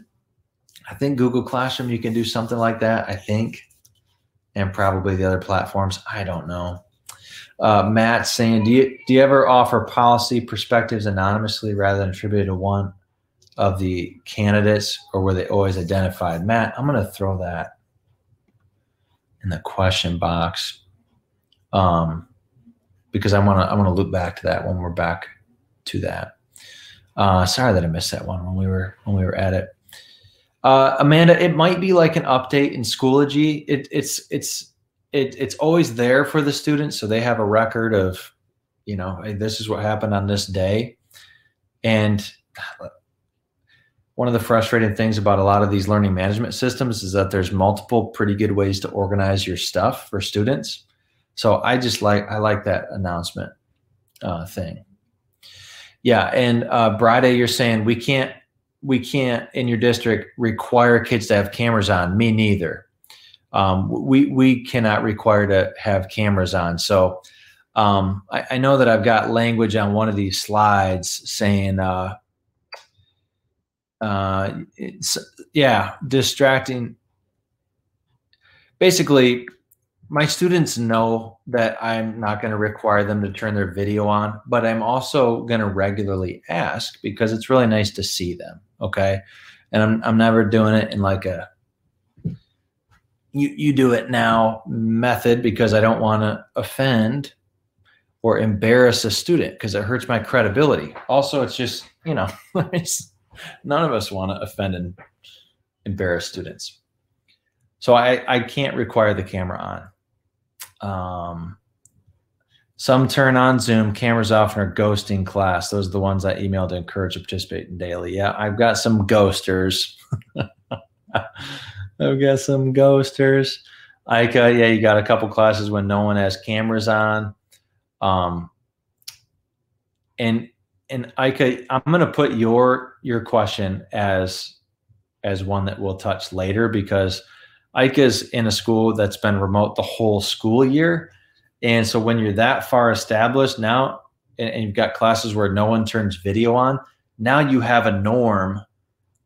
S1: I think Google Classroom, you can do something like that, I think, and probably the other platforms. I don't know. Uh, Matt saying, do you, do you ever offer policy perspectives anonymously rather than attributed to one of the candidates, or were they always identified? Matt, I'm going to throw that in the question box um, because I want to I want to loop back to that when we're back to that. Uh, sorry that I missed that one when we were when we were at it. Uh, Amanda, it might be like an update in Schoology. It, it's it's it, it's always there for the students, so they have a record of, you know, hey, this is what happened on this day, and one of the frustrating things about a lot of these learning management systems is that there's multiple pretty good ways to organize your stuff for students. So I just like I like that announcement uh, thing. Yeah, and uh, Bride, you're saying we can't we can't in your district require kids to have cameras on. Me neither. Um, we we cannot require to have cameras on. So um, I, I, know that I've got language on one of these slides saying uh, uh, yeah, distracting. Basically, my students know that I'm not going to require them to turn their video on, but I'm also going to regularly ask because it's really nice to see them. Okay. And I'm, I'm never doing it in like a, you, you do it now method because I don't want to offend or embarrass a student because it hurts my credibility. Also, it's just, you know, None of us want to offend and embarrass students. So I, I can't require the camera on. Um, some turn on Zoom, cameras off, and are ghosting class. Those are the ones I emailed to encourage to participate in daily. Yeah, I've got some ghosters. I've got some ghosters. Like, uh, yeah, you got a couple classes when no one has cameras on. Um, and and Ika, I'm going to put your your question as as one that we'll touch later because Ika's in a school that's been remote the whole school year, and so when you're that far established now, and, and you've got classes where no one turns video on, now you have a norm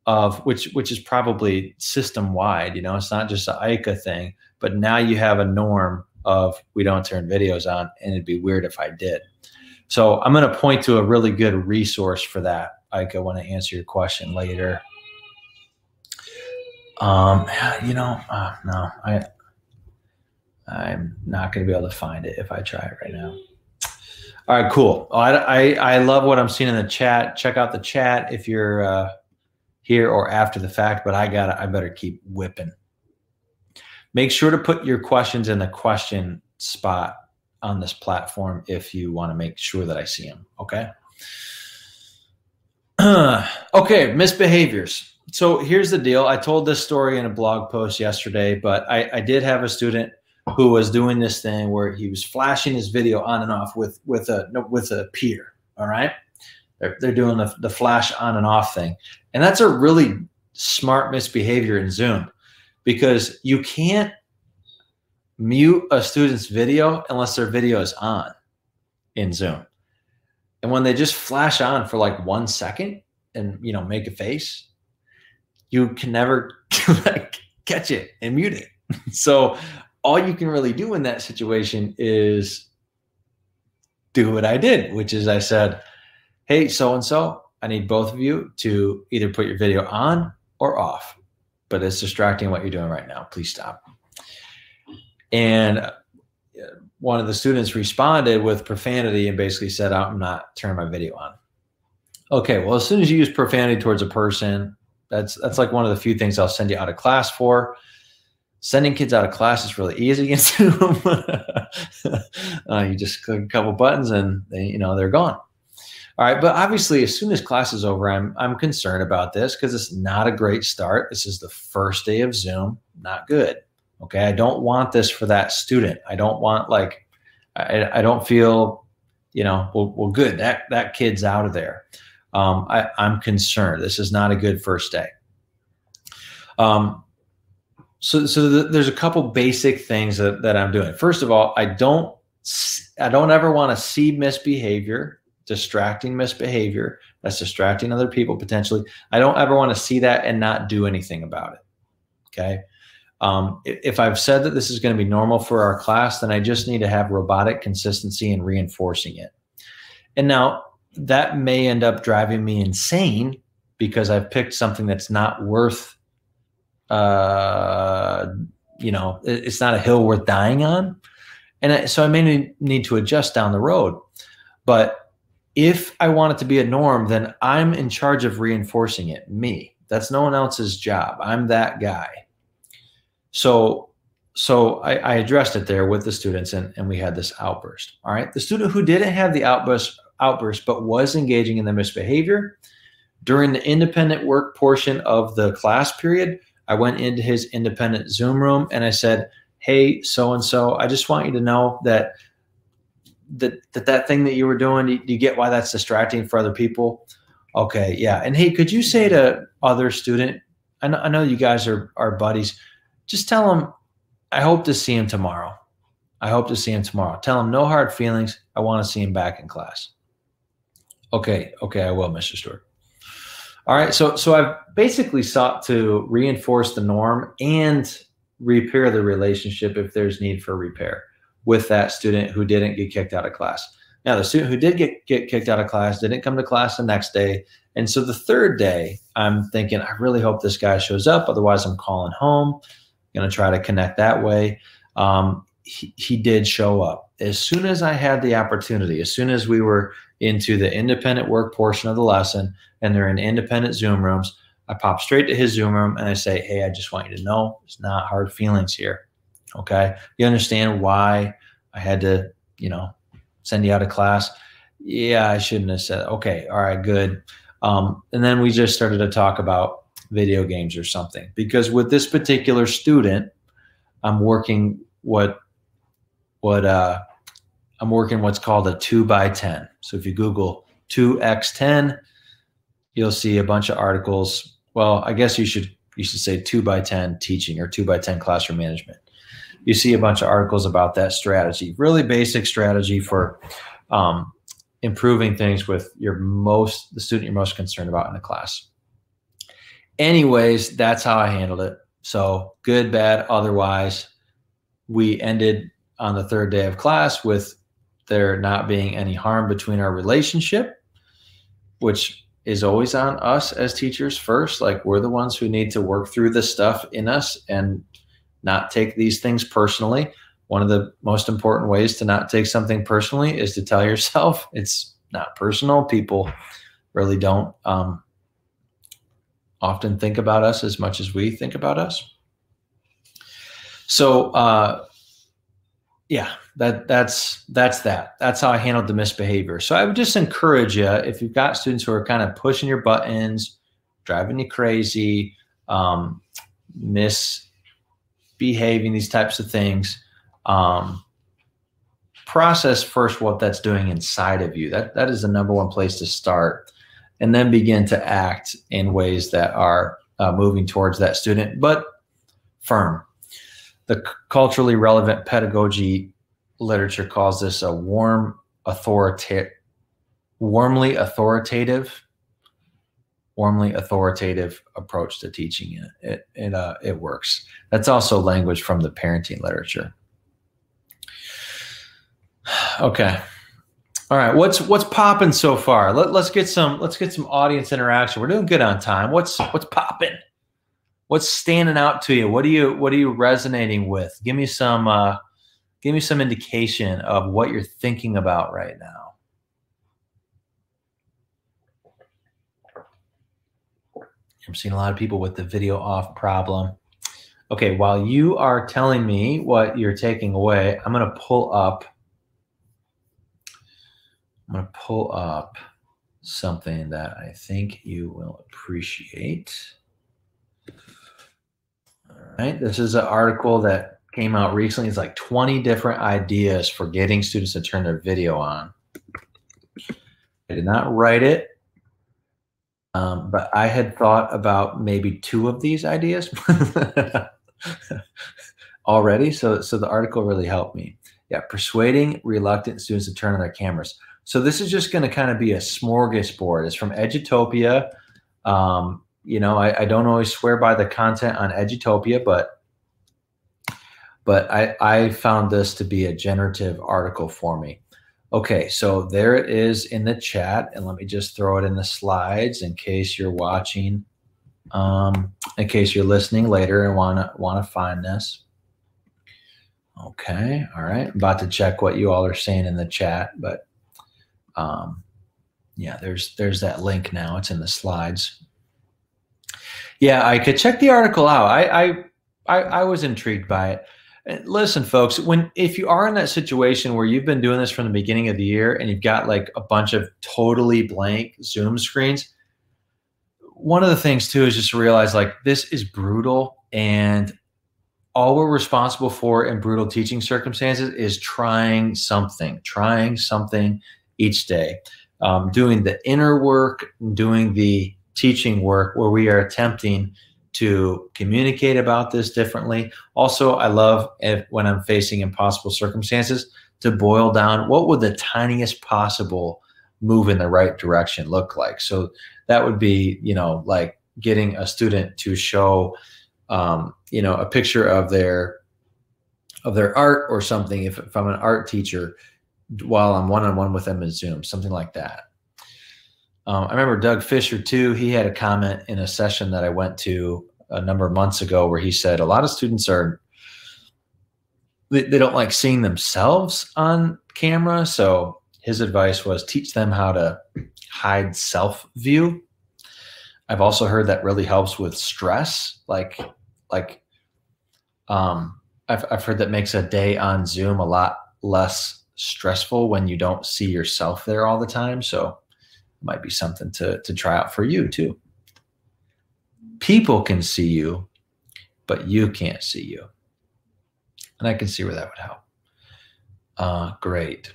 S1: of which which is probably system wide. You know, it's not just an Ika thing, but now you have a norm of we don't turn videos on, and it'd be weird if I did. So I'm going to point to a really good resource for that, Ika, when I answer your question later. Um, you know, uh, no, I, I'm not going to be able to find it if I try it right now. All right, cool. I, I, I love what I'm seeing in the chat. Check out the chat if you're uh, here or after the fact, but I got I better keep whipping. Make sure to put your questions in the question spot on this platform if you want to make sure that I see them. Okay. okay, misbehaviors. So here's the deal. I told this story in a blog post yesterday, but I, I did have a student who was doing this thing where he was flashing his video on and off with with a with a peer. All right, they're, they're doing the, the flash on and off thing, and that's a really smart misbehavior in Zoom because you can't mute a student's video unless their video is on in Zoom. And when they just flash on for like one second and you know make a face, you can never catch it and mute it. So all you can really do in that situation is do what I did, which is I said, "Hey, so and so, I need both of you to either put your video on or off, but it's distracting what you're doing right now. Please stop." And uh, one of the students responded with profanity and basically said, I'm not turning my video on. Okay, well, as soon as you use profanity towards a person, that's that's like one of the few things I'll send you out of class for. Sending kids out of class is really easy against Zoom. uh, you just click a couple buttons and they, you know they're gone. All right, but obviously, as soon as class is over, I'm I'm concerned about this because it's not a great start. This is the first day of Zoom, not good. Okay. I don't want this for that student. I don't want like, I, I don't feel, you know, well, well, good. That, that kid's out of there. Um, I, I'm concerned. This is not a good first day. Um, so, so th there's a couple basic things that, that I'm doing. First of all, I don't, I don't ever want to see misbehavior, distracting misbehavior that's distracting other people potentially. I don't ever want to see that and not do anything about it. Okay. Um, if I've said that this is going to be normal for our class, then I just need to have robotic consistency and reinforcing it. And now that may end up driving me insane because I've picked something that's not worth, uh, you know, it's not a hill worth dying on. And so I may need to adjust down the road. But if I want it to be a norm, then I'm in charge of reinforcing it, me. That's no one else's job. I'm that guy. So so I, I, addressed it there with the students and, and we had this outburst. All right. The student who didn't have the outburst outburst but was engaging in the misbehavior during the independent work portion of the class period, I went into his independent Zoom room and I said, Hey, so and so, I just want you to know that that that, that thing that you were doing, do you get why that's distracting for other people? Okay, yeah. And hey, could you say to other student, I know, I know you guys are, are buddies, just tell him I hope to see him tomorrow. I hope to see him tomorrow. Tell him no hard feelings. I want to see him back in class. Okay, okay, I will, Mr. Stuart. All right, so so I've basically sought to reinforce the norm and repair the relationship if there's need for repair with that student who didn't get kicked out of class. Now, the student who did get, get kicked out of class didn't come to class the next day. And so the third day, I'm thinking, I really hope this guy shows up. Otherwise, I'm calling home going to try to connect that way. Um, he, he did show up as soon as I had the opportunity. As soon as we were into the independent work portion of the lesson, and they're in independent Zoom rooms, I pop straight to his Zoom room and I say, "Hey, I just want you to know it's not hard feelings here. Okay, you understand why I had to, you know, send you out of class? Yeah, I shouldn't have said. Okay, all right, good. Um, and then we just started to talk about video games or something. Because with this particular student, I'm working what what uh, I'm working what's called a two by ten. So if you Google two x ten, you'll see a bunch of articles. Well, I guess you should you should say two by ten teaching or two by ten classroom management. You see a bunch of articles about that strategy. Really basic strategy for um, improving things with your most the student you're most concerned about in the class anyways, that's how I handled it. So good, bad, otherwise. We ended on the third day of class with there not being any harm between our relationship, which is always on us as teachers first. Like we're the ones who need to work through the stuff in us and not take these things personally. One of the most important ways to not take something personally is to tell yourself it's not personal. People really don't um, often think about us as much as we think about us. So, uh, yeah, that that's that's that. That's how I handled the misbehavior. So I would just encourage you if you've got students who are kind of pushing your buttons, driving you crazy, um, misbehaving, these types of things. Um, process first what that's doing inside of you. That that is the number one place to start and then begin to act in ways that are uh, moving towards that student, but firm. The culturally relevant pedagogy literature calls this a warm, authoritative, warmly authoritative, warmly authoritative approach to teaching. It it it, uh, it works. That's also language from the parenting literature. Okay. All right, what's what's popping so far? Let, let's get some let's get some audience interaction. We're doing good on time. What's what's popping? What's standing out to you? What are you what are you resonating with? Give me some uh, give me some indication of what you're thinking about right now. I'm seeing a lot of people with the video off problem. Okay, while you are telling me what you're taking away, I'm going to pull up I'm going to pull up something that I think you will appreciate. Right. This is an article that came out recently. It's like 20 different ideas for getting students to turn their video on. I did not write it, um, but I had thought about maybe two of these ideas already. So, so the article really helped me. Yeah, persuading reluctant students to turn on their cameras. So this is just going to kind of be a smorgasbord. It's from Edutopia. Um, you know, I, I, don't always swear by the content on Edutopia, but but I, I found this to be a generative article for me. Okay, so there it is in the chat, and let me just throw it in the slides in case you're watching, um, in case you're listening later and wanna wanna find this. Okay. All right. I'm about to check what you all are saying in the chat, but um, yeah, there's there's that link now. It's in the slides. Yeah, I could check the article out. I I I, I was intrigued by it. Listen, folks, when if you are in that situation where you've been doing this from the beginning of the year and you've got like a bunch of totally blank Zoom screens, one of the things too is just to realize like this is brutal and all we're responsible for in brutal teaching circumstances is trying something, trying something each day, um, doing the inner work, doing the teaching work where we are attempting to communicate about this differently. Also, I love if, when I'm facing impossible circumstances to boil down what would the tiniest possible move in the right direction look like. So that would be, you know, like getting a student to show, um, you know, a picture of their of their art or something. If, if I'm an art teacher, while I'm one on one with them in Zoom, something like that. Um, I remember Doug Fisher too. He had a comment in a session that I went to a number of months ago where he said a lot of students are they, they don't like seeing themselves on camera. So his advice was teach them how to hide self view. I've also heard that really helps with stress. Like like um, I've I've heard that makes a day on Zoom a lot less stressful when you don't see yourself there all the time. So might be something to, to try out for you too. People can see you, but you can't see you. And I can see where that would help. Uh, great.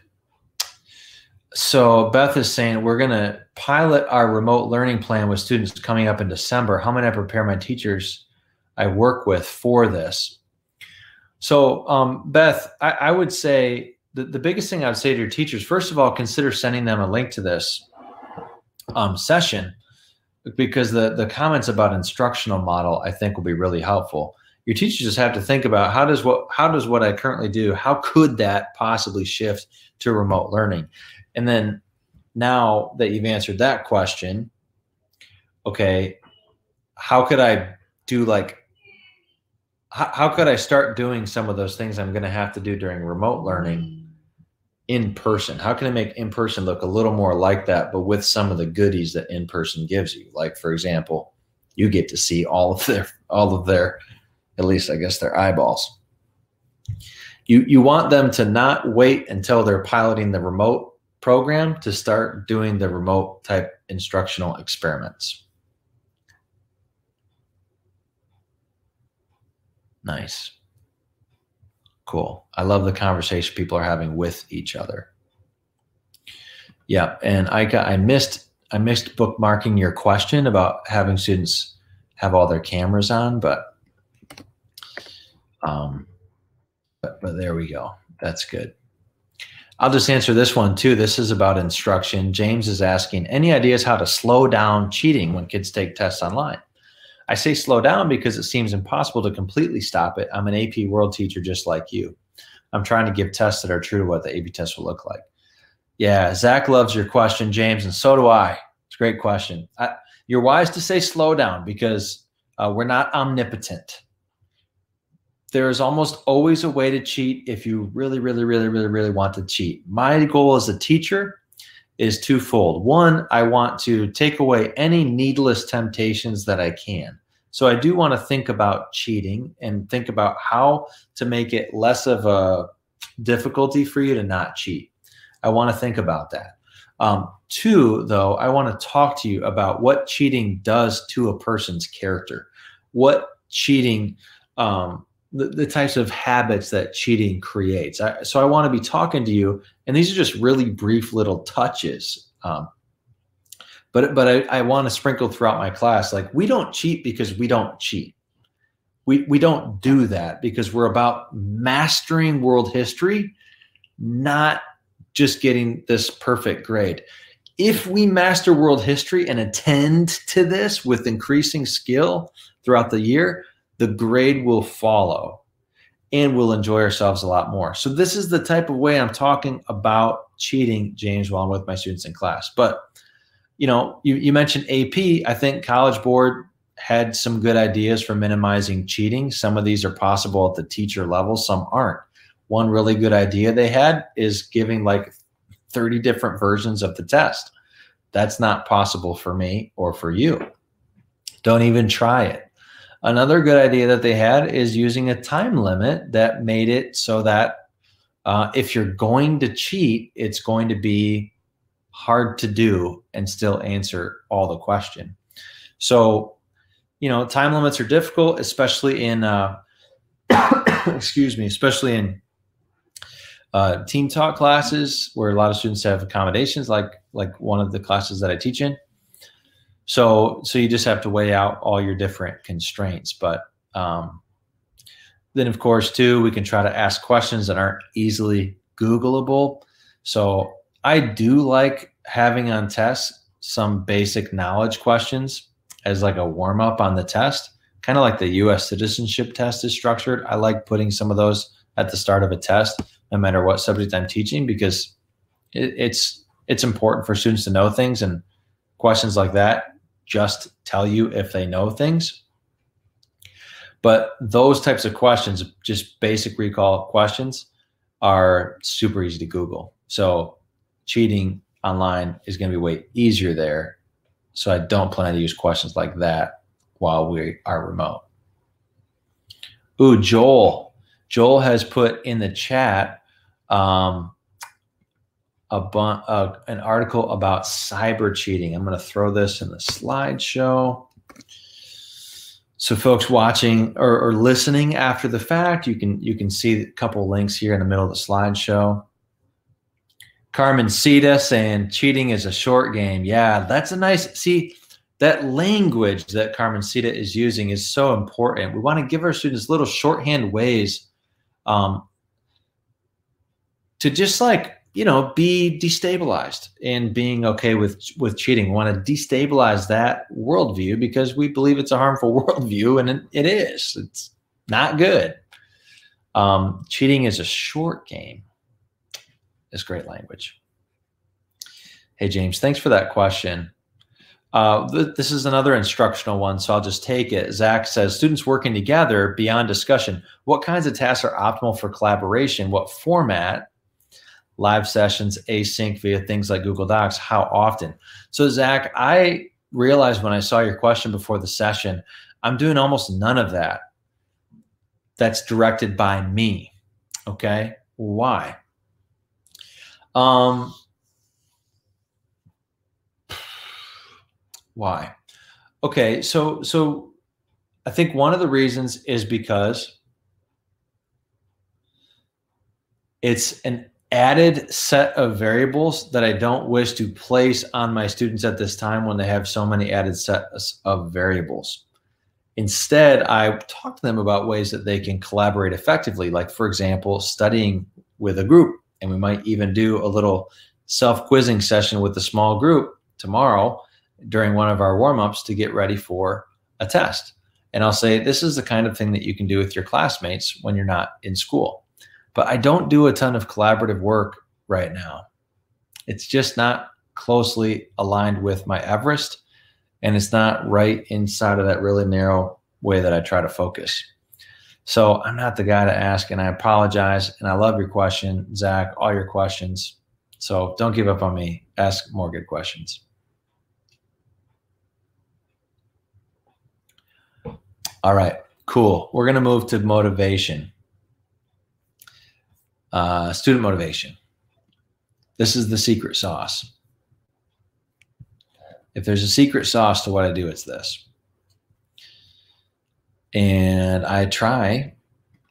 S1: So Beth is saying we're going to pilot our remote learning plan with students coming up in December. How am I to prepare my teachers I work with for this? So um, Beth, I, I would say the, the biggest thing I would say to your teachers, first of all, consider sending them a link to this um, session because the the comments about instructional model I think will be really helpful. Your teachers just have to think about how does what how does what I currently do how could that possibly shift to remote learning, and then now that you've answered that question, okay, how could I do like how, how could I start doing some of those things I'm going to have to do during remote learning in person? How can I make in person look a little more like that, but with some of the goodies that in person gives you? Like, for example, you get to see all of their, all of their, at least I guess their eyeballs. You, you want them to not wait until they're piloting the remote program to start doing the remote type instructional experiments. Nice. Cool. I love the conversation people are having with each other. Yeah, and I got I missed I missed bookmarking your question about having students have all their cameras on, but um, but, but there we go. That's good. I'll just answer this one too. This is about instruction. James is asking, any ideas how to slow down cheating when kids take tests online? I say slow down because it seems impossible to completely stop it. I'm an AP world teacher just like you. I'm trying to give tests that are true to what the AP test will look like. Yeah, Zach loves your question, James, and so do I. It's a great question. I, you're wise to say slow down because uh, we're not omnipotent. There is almost always a way to cheat if you really, really, really, really, really want to cheat. My goal as a teacher is twofold. One, I want to take away any needless temptations that I can. So I do want to think about cheating and think about how to make it less of a difficulty for you to not cheat. I want to think about that. Um, two, though, I want to talk to you about what cheating does to a person's character, what cheating um, the, the types of habits that cheating creates. I, so I want to be talking to you, and these are just really brief little touches. Um, but but I, I want to sprinkle throughout my class like we don't cheat because we don't cheat. We we don't do that because we're about mastering world history, not just getting this perfect grade. If we master world history and attend to this with increasing skill throughout the year, the grade will follow and we'll enjoy ourselves a lot more. So this is the type of way I'm talking about cheating, James, while I'm with my students in class. But you know, you, you mentioned AP. I think College Board had some good ideas for minimizing cheating. Some of these are possible at the teacher level, some aren't. one really good idea they had is giving like 30 different versions of the test. That's not possible for me or for you. Don't even try it. Another good idea that they had is using a time limit that made it so that uh, if you're going to cheat, it's going to be hard to do and still answer all the question. So, you know, time limits are difficult, especially in, uh, excuse me, especially in uh, team taught classes where a lot of students have accommodations, like like one of the classes that I teach in. So, so you just have to weigh out all your different constraints, but um, then, of course, too, we can try to ask questions that aren't easily Googleable. So I do like having on tests some basic knowledge questions as like a warm up on the test, kind of like the US citizenship test is structured. I like putting some of those at the start of a test, no matter what subject I'm teaching, because it, it's it's important for students to know things and questions like that just tell you if they know things. But those types of questions, just basic recall questions, are super easy to Google. So cheating online is going to be way easier there. So I don't plan to use questions like that while we are remote. Ooh, Joel. Joel has put in the chat um, a bun- uh, an article about cyber cheating. I'm going to throw this in the slideshow. So, folks watching or, or, listening after the fact, you can you can see a couple links here in the middle of the slideshow. Carmen Sita saying cheating is a short game. Yeah, that's a nice see. That language that Carmen Sita is using is so important. We want to give our students little shorthand ways um, to just like you know be destabilized and being okay with with cheating we want to destabilize that worldview because we believe it's a harmful worldview and it, it is it's not good um, cheating is a short game it's great language hey james thanks for that question uh, th- this is another instructional one, so I'll just take it. Zach says, students working together beyond discussion. What kinds of tasks are optimal for collaboration? What format live sessions async via things like Google Docs? How often? So, Zach, I realized when I saw your question before the session, I'm doing almost none of that. That's directed by me. Okay. Why? Um, why? Okay. So, so I think one of the reasons is because it's an added set of variables that I don't wish to place on my students at this time when they have so many added sets of variables. Instead, I talk to them about ways that they can collaborate effectively, like, for example, studying with a group. And we might even do a little self quizzing session with a small group tomorrow during one of our warm ups to get ready for a test. And I'll say, this is the kind of thing that you can do with your classmates when you're not in school but I don't do a ton of collaborative work right now. It's just not closely aligned with my Everest, and it's not right inside of that really narrow way that I try to focus. So I'm not the guy to ask, and I apologize. And I love your question, Zach, all your questions. So don't give up on me. Ask more good questions. All right, cool. We're going to move to motivation. Uh, student motivation. This is the secret sauce. If there's a secret sauce to what I do, it's this. And I try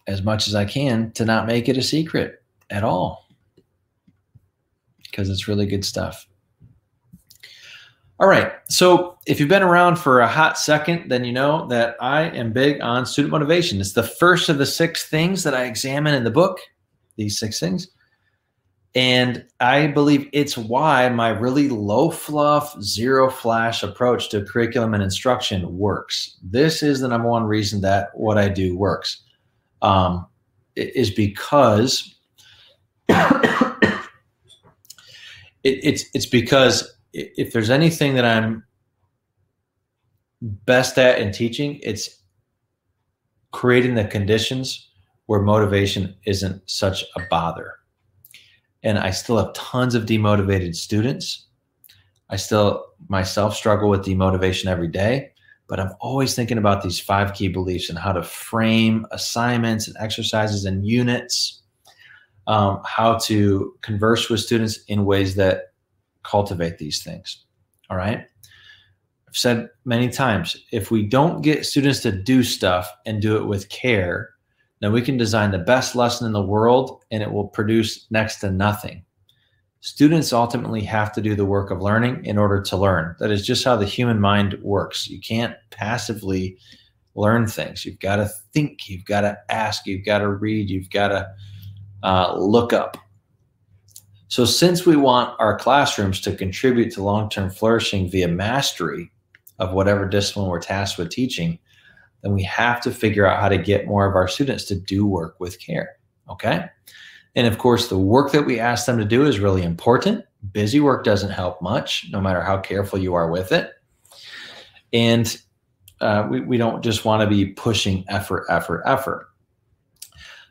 S1: as much as I can to not make it a secret at all because it's really good stuff. All right. So if you've been around for a hot second, then you know that I am big on student motivation. It's the first of the six things that I examine in the book these six things. And I believe it's why my really low fluff, zero flash approach to curriculum and instruction works. This is the number one reason that what I do works. Um, is because it, it's it's because if there's anything that I'm best at in teaching, it's creating the conditions where motivation isn't such a bother. And I still have tons of demotivated students. I still myself struggle with demotivation every day, but I'm always thinking about these five key beliefs and how to frame assignments and exercises and units, um, how to converse with students in ways that cultivate these things. All right. I've said many times if we don't get students to do stuff and do it with care, then we can design the best lesson in the world and it will produce next to nothing. Students ultimately have to do the work of learning in order to learn. That is just how the human mind works. You can't passively learn things. You've got to think, you've got to ask, you've got to read, you've got to uh, look up. So, since we want our classrooms to contribute to long term flourishing via mastery of whatever discipline we're tasked with teaching, then we have to figure out how to get more of our students to do work with care. Okay. And of course, the work that we ask them to do is really important. Busy work doesn't help much, no matter how careful you are with it. And uh, we, we don't just want to be pushing effort, effort, effort.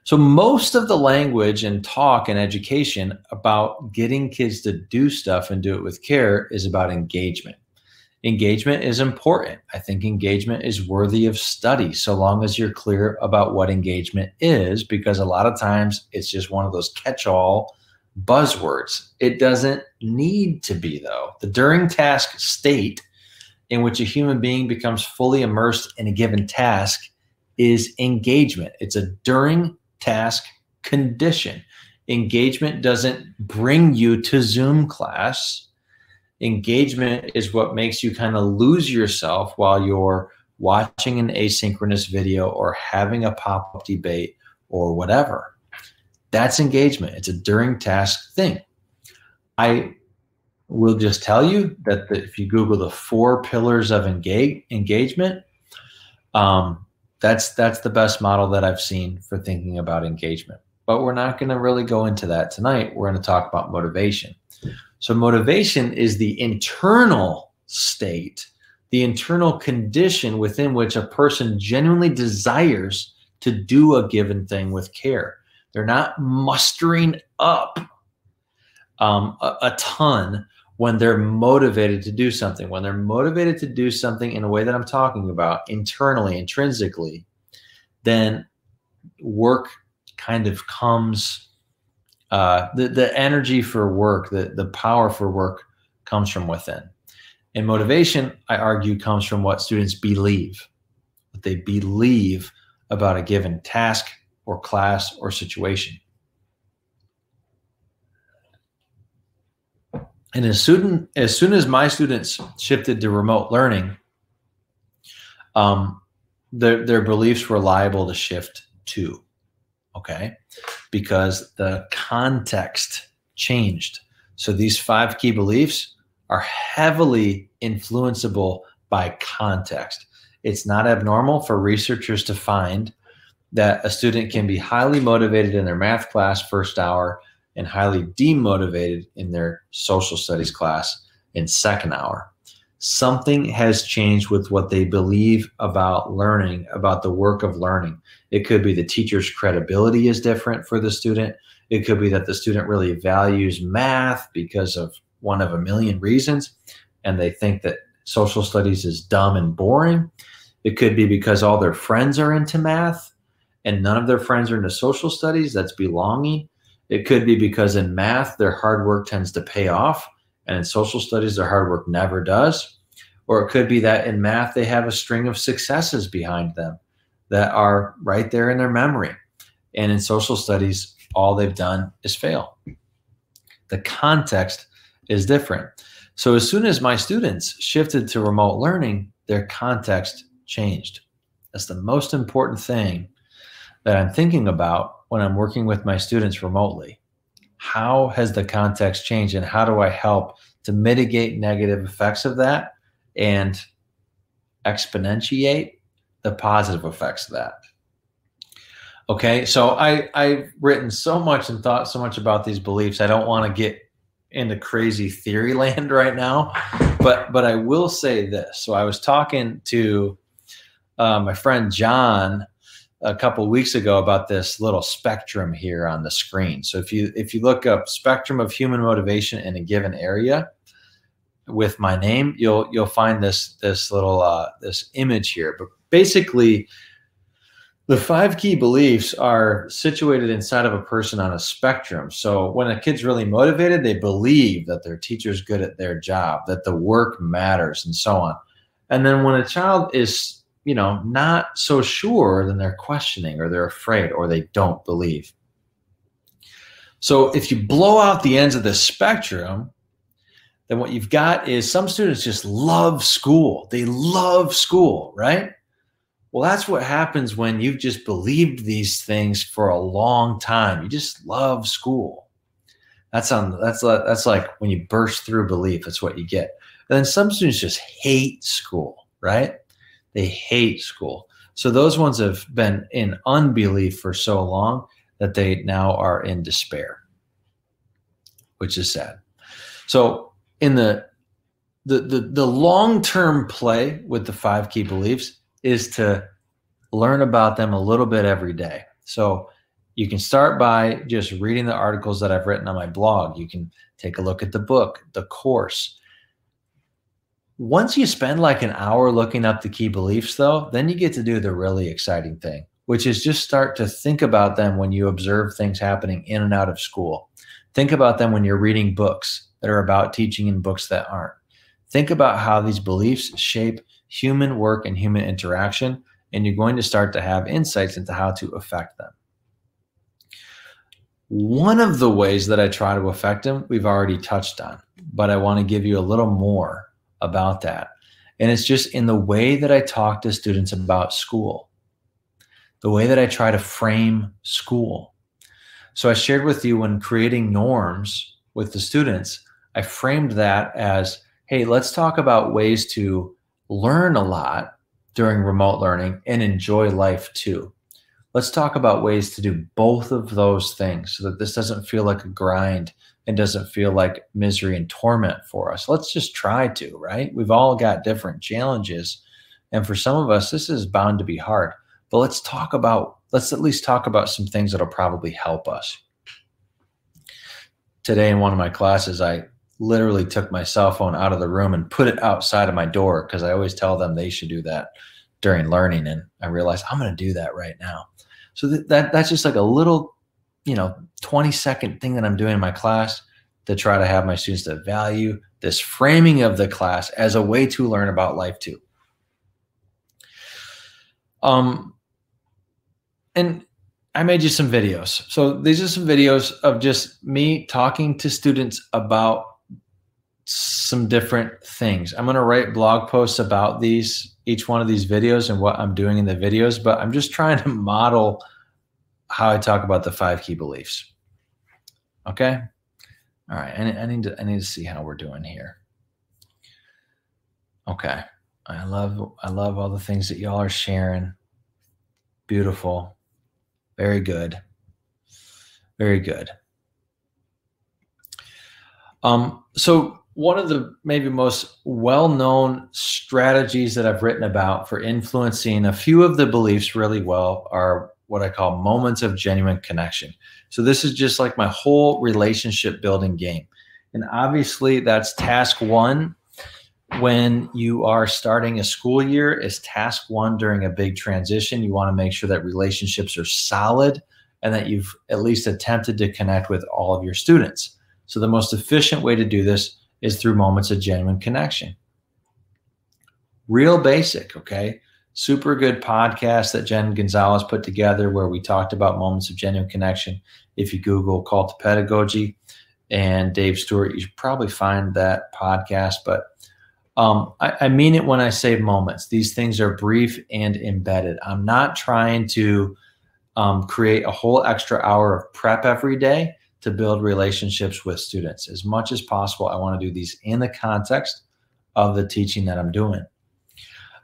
S1: So, most of the language and talk and education about getting kids to do stuff and do it with care is about engagement engagement is important. I think engagement is worthy of study so long as you're clear about what engagement is, because a lot of times it's just one of those catch all buzzwords. It doesn't need to be, though. The during task state in which a human being becomes fully immersed in a given task is engagement. It's a during task condition. Engagement doesn't bring you to Zoom class engagement is what makes you kind of lose yourself while you're watching an asynchronous video or having a pop-up debate or whatever. That's engagement. It's a during task thing. I will just tell you that the, if you Google the four pillars of engage, engagement, um, that's that's the best model that I've seen for thinking about engagement. But we're not going to really go into that tonight. We're going to talk about motivation. So, motivation is the internal state, the internal condition within which a person genuinely desires to do a given thing with care. They're not mustering up um, a, a ton when they're motivated to do something. When they're motivated to do something in a way that I'm talking about, internally, intrinsically, then work kind of comes uh, the the energy for work, the the power for work comes from within. And motivation, I argue, comes from what students believe, what they believe about a given task or class or situation. And as soon as soon as my students shifted to remote learning, um, their their beliefs were liable to shift too okay? Because the context changed. So these five key beliefs are heavily influenceable by context. It's not abnormal for researchers to find that a student can be highly motivated in their math class first hour and highly demotivated in their social studies class in second hour something has changed with what they believe about learning, about the work of learning. It could be the teacher's credibility is different for the student. It could be that the student really values math because of one of a million reasons, and they think that social studies is dumb and boring. It could be because all their friends are into math and none of their friends are into social studies. That's belonging. It could be because in math, their hard work tends to pay off and in social studies, their hard work never does. Or it could be that in math, they have a string of successes behind them that are right there in their memory. And in social studies, all they've done is fail. The context is different. So as soon as my students shifted to remote learning, their context changed. That's the most important thing that I'm thinking about when I'm working with my students remotely how has the context changed and how do I help to mitigate negative effects of that and exponentiate the positive effects of that? Okay, so I, I've written so much and thought so much about these beliefs. I don't want to get into crazy theory land right now, but but I will say this. So I was talking to uh, my friend John a couple weeks ago about this little spectrum here on the screen. So if you if you look up spectrum of human motivation in a given area with my name, you'll you'll find this this little uh, this image here. But basically, the five key beliefs are situated inside of a person on a spectrum. So when a kid's really motivated, they believe that their teacher's good at their job, that the work matters, and so on. And then when a child is you know, not so sure, then they're questioning or they're afraid or they don't believe. So if you blow out the ends of the spectrum, then what you've got is some students just love school. They love school, right? Well, that's what happens when you've just believed these things for a long time. You just love school. That's on that's that's like when you burst through belief, that's what you get. And then some students just hate school, right? They hate school. So those ones have been in unbelief for so long that they now are in despair, which is sad. So in the the the, the long-term play with the five key beliefs is to learn about them a little bit every day. So you can start by just reading the articles that I've written on my blog. You can take a look at the book, the course once you spend like an hour looking up the key beliefs, though, then you get to do the really exciting thing, which is just start to think about them when you observe things happening in and out of school. Think about them when you're reading books that are about teaching and books that aren't. Think about how these beliefs shape human work and human interaction, and you're going to start to have insights into how to affect them. One of the ways that I try to affect them, we've already touched on, but I want to give you a little more about that. And it's just in the way that I talk to students about school, the way that I try to frame school. So I shared with you when creating norms with the students, I framed that as hey, let's talk about ways to learn a lot during remote learning and enjoy life too. Let's talk about ways to do both of those things so that this doesn't feel like a grind and doesn't feel like misery and torment for us. Let's just try to, right? We've all got different challenges. And for some of us, this is bound to be hard. But let's talk about, let's at least talk about some things that'll probably help us. Today, in one of my classes, I literally took my cell phone out of the room and put it outside of my door because I always tell them they should do that during learning. And I realized I'm going to do that right now. So that, that that's just like a little you know 20 second thing that i'm doing in my class to try to have my students to value this framing of the class as a way to learn about life too. Um and i made you some videos. So these are some videos of just me talking to students about some different things. I'm going to write blog posts about these each one of these videos and what i'm doing in the videos but i'm just trying to model how I talk about the five key beliefs. Okay. All right. I, I need to I need to see how we're doing here. Okay. I love I love all the things that y'all are sharing. Beautiful. Very good. Very good. Um, so one of the maybe most well-known strategies that I've written about for influencing a few of the beliefs really well are what I call moments of genuine connection. So this is just like my whole relationship building game. And obviously that's task 1 when you are starting a school year is task 1 during a big transition. You want to make sure that relationships are solid and that you've at least attempted to connect with all of your students. So the most efficient way to do this is through moments of genuine connection. Real basic, okay? Super good podcast that Jen Gonzalez put together where we talked about moments of genuine connection. If you Google Cult of Pedagogy and Dave Stuart, you should probably find that podcast. But um, I, I mean it when I say moments. These things are brief and embedded. I'm not trying to um, create a whole extra hour of prep every day to build relationships with students. As much as possible, I want to do these in the context of the teaching that I'm doing.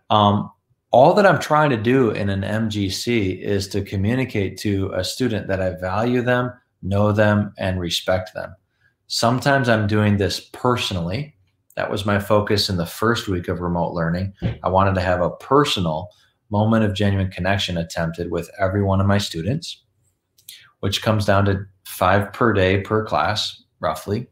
S1: Um, all that I'm trying to do in an MGC is to communicate to a student that I value them, know them, and respect them. Sometimes I'm doing this personally. That was my focus in the first week of remote learning. I wanted to have a personal moment of genuine connection attempted with every one of my students, which comes down to five per day per class, roughly.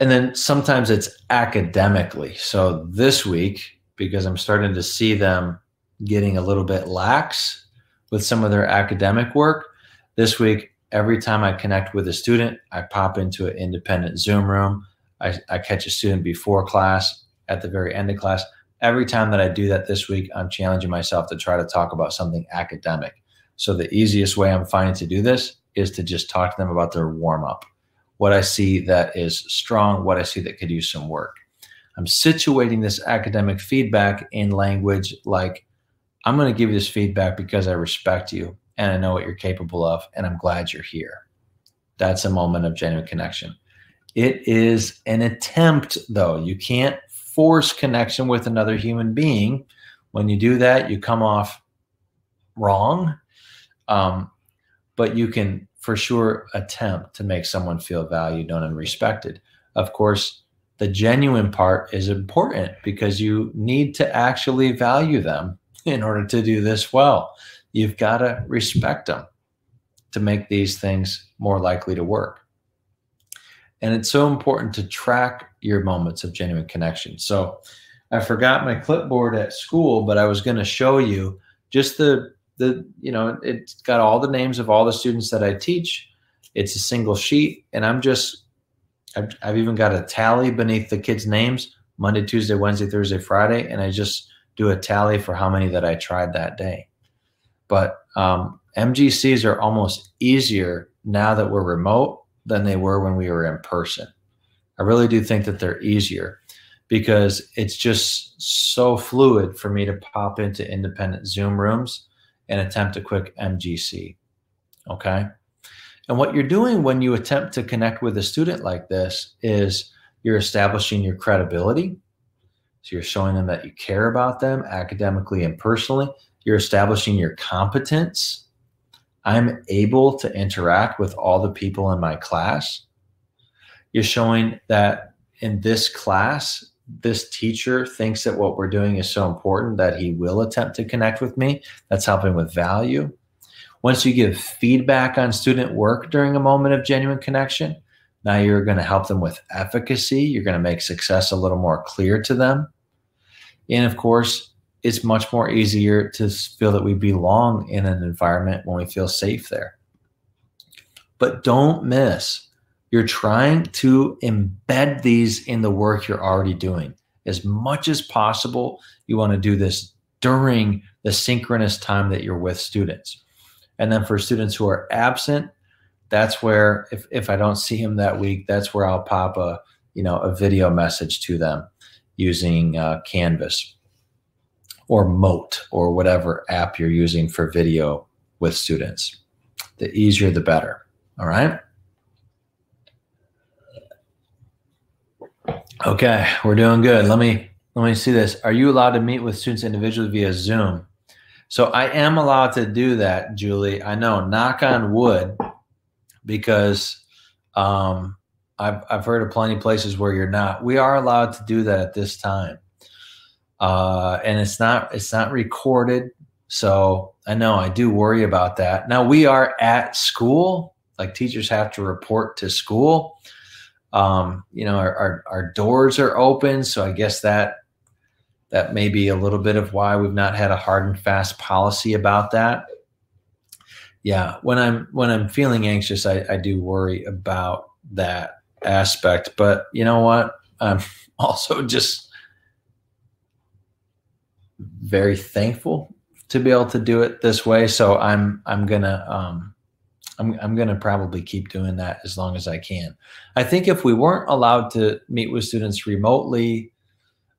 S1: And then sometimes it's academically. So this week, because I'm starting to see them getting a little bit lax with some of their academic work, this week, every time I connect with a student, I pop into an independent Zoom room. I, I catch a student before class, at the very end of class. Every time that I do that this week, I'm challenging myself to try to talk about something academic. So the easiest way I'm finding to do this is to just talk to them about their warm up, what I see that is strong, what I see that could use some work. I'm situating this academic feedback in language like, I'm going to give you this feedback because I respect you and I know what you're capable of, and I'm glad you're here. That's a moment of genuine connection. It is an attempt, though. You can't force connection with another human being. When you do that, you come off wrong. Um, but you can for sure attempt to make someone feel valued, and respected. Of course, the genuine part is important because you need to actually value them in order to do this well. You've got to respect them to make these things more likely to work. And it's so important to track your moments of genuine connection. So I forgot my clipboard at school, but I was going to show you just the the you know it's got all the names of all the students that I teach. It's a single sheet, and I'm just I've, I've even got a tally beneath the kids' names Monday, Tuesday, Wednesday, Thursday, Friday, and I just do a tally for how many that I tried that day. But um, MGCs are almost easier now that we're remote than they were when we were in person. I really do think that they're easier because it's just so fluid for me to pop into independent Zoom rooms and attempt a quick MGC. Okay. And what you're doing when you attempt to connect with a student like this is you're establishing your credibility so you're showing them that you care about them academically and personally. You're establishing your competence. I'm able to interact with all the people in my class. You're showing that in this class, this teacher thinks that what we're doing is so important that he will attempt to connect with me. That's helping with value. Once you give feedback on student work during a moment of genuine connection, now you're going to help them with efficacy. You're going to make success a little more clear to them. And of course, it's much more easier to feel that we belong in an environment when we feel safe there. But don't miss, you're trying to embed these in the work you're already doing. As much as possible, you want to do this during the synchronous time that you're with students. And then for students who are absent, that's where if, if I don't see them that week, that's where I'll pop a you know a video message to them using uh, Canvas or Mote or whatever app you're using for video with students. The easier, the better. All right. Okay, we're doing good. Let me let me see this. Are you allowed to meet with students individually via Zoom? So I am allowed to do that, Julie. I know. Knock on wood because um, I've, I've heard of plenty of places where you're not. We are allowed to do that at this time. Uh, and it's not it's not recorded. So I know I do worry about that. Now we are at school, like teachers have to report to school. Um, you know, our, our, our doors are open. So I guess that that may be a little bit of why we've not had a hard and fast policy about that yeah when i'm when i'm feeling anxious i, I do worry about that aspect but you know what i'm also just very thankful to be able to do it this way so i'm i'm gonna um I'm, I'm to probably keep doing that as long as I can. I think if we weren't allowed to meet with students remotely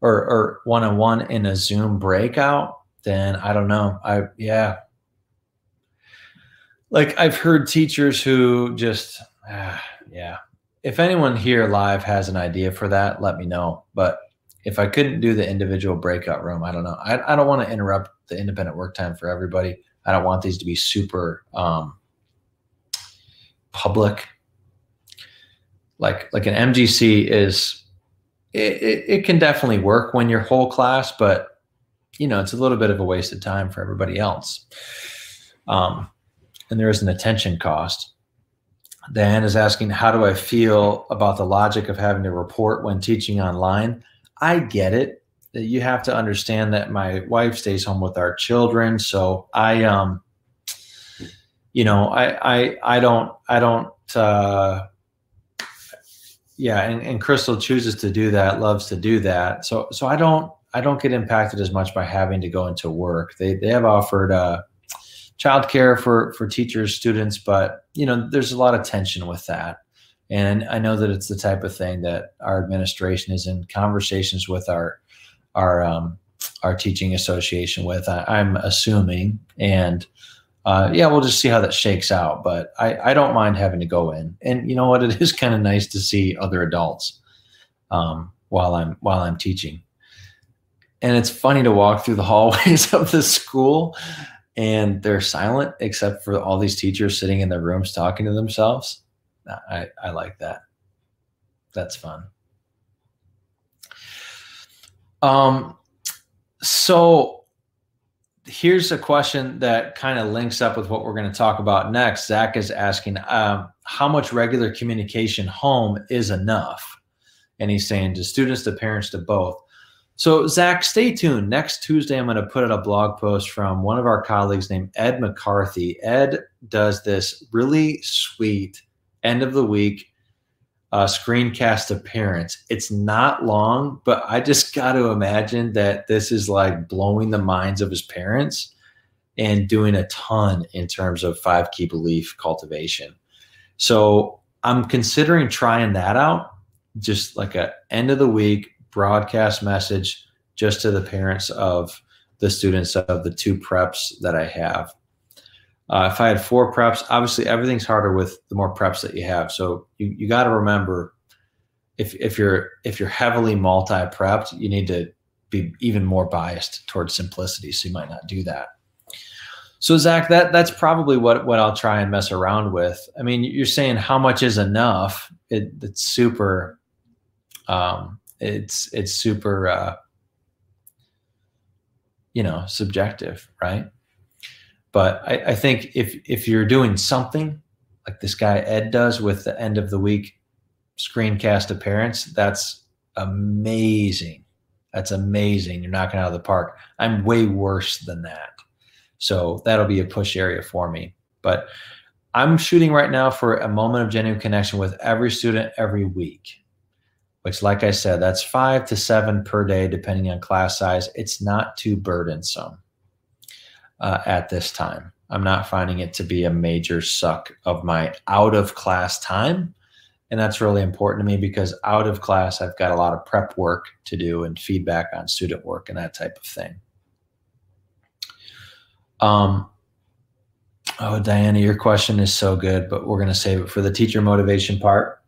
S1: or, or one-on-one in a Zoom breakout, then I don't know. I, yeah, like I've heard teachers who just, ah, yeah. If anyone here live has an idea for that, let me know. But if I couldn't do the individual breakout room, I don't know. I, I don't want to interrupt the independent work time for everybody. I don't want these to be super um, public. Like like an MGC is, it, it, it can definitely work when you're whole class, but you know, it's a little bit of a waste of time for everybody else. Um, and there is an attention cost. Diane is asking, how do I feel about the logic of having to report when teaching online? I get it. You have to understand that my wife stays home with our children, so I um, you know, I I I don't I don't uh, yeah, and, and Crystal chooses to do that, loves to do that. So so I don't I don't get impacted as much by having to go into work. They they have offered uh, childcare for for teachers, students, but you know, there's a lot of tension with that. And I know that it's the type of thing that our administration is in conversations with our our um, our teaching association with. I, am assuming, and uh, yeah, we'll just see how that shakes out. But I, I don't mind having to go in, and you know what? It is kind of nice to see other adults um, while I'm while I'm teaching. And it's funny to walk through the hallways of the school and they're silent except for all these teachers sitting in their rooms talking to themselves. I, I like that. That's fun. Um, so here's a question that kind of links up with what we're going to talk about next. Zach is asking um, how much regular communication home is enough? And he's saying to students, to parents, to both. So, Zach, stay tuned. Next Tuesday, I'm going to put out a blog post from one of our colleagues named Ed McCarthy. Ed does this really sweet end of the week uh, screencast appearance. It's not long, but I just got to imagine that this is like blowing the minds of his parents and doing a ton in terms of five key belief cultivation. So, I'm considering trying that out, just like a end of the week broadcast message just to the parents of the students of the two preps that I have. Uh, if I had four preps, obviously everything's harder with the more preps that you have. So you, you got to remember if, if you're if you're heavily multi prepped, you need to be even more biased towards simplicity. So you might not do that. So Zach, that that's probably what what I'll try and mess around with. I mean, you're saying how much is enough? It, it's super um, it's it's super uh, you know subjective right but I, I think if if you're doing something like this guy ed does with the end of the week screencast appearance that's amazing. That's amazing. You're knocking out of the park. I'm way worse than that. So that'll be a push area for me. But i'm shooting right now for a moment of genuine connection with every student every week which, like I said, that's five to seven per day, depending on class size. It's not too burdensome uh, at this time. I'm not finding it to be a major suck of my out of class time. And that's really important to me because out of class, I've got a lot of prep work to do and feedback on student work and that type of thing. Um, oh, Diana, your question is so good, but we're going to save it for the teacher motivation part.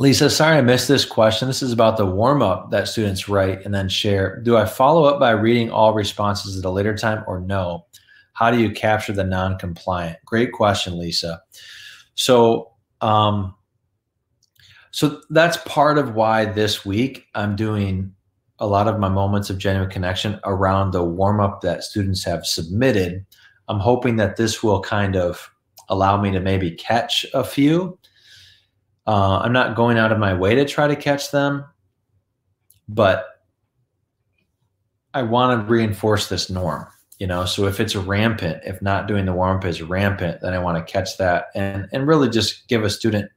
S1: Lisa, sorry I missed this question. This is about the warm up that students write and then share. Do I follow up by reading all responses at a later time or no? How do you capture the non compliant? Great question, Lisa. So, um, so that's part of why this week I'm doing a lot of my moments of genuine connection around the warm up that students have submitted. I'm hoping that this will kind of allow me to maybe catch a few uh, I'm not going out of my way to try to catch them, but I want to reinforce this norm. You know, so if it's rampant, if not doing the warm up is rampant, then I want to catch that and and really just give a student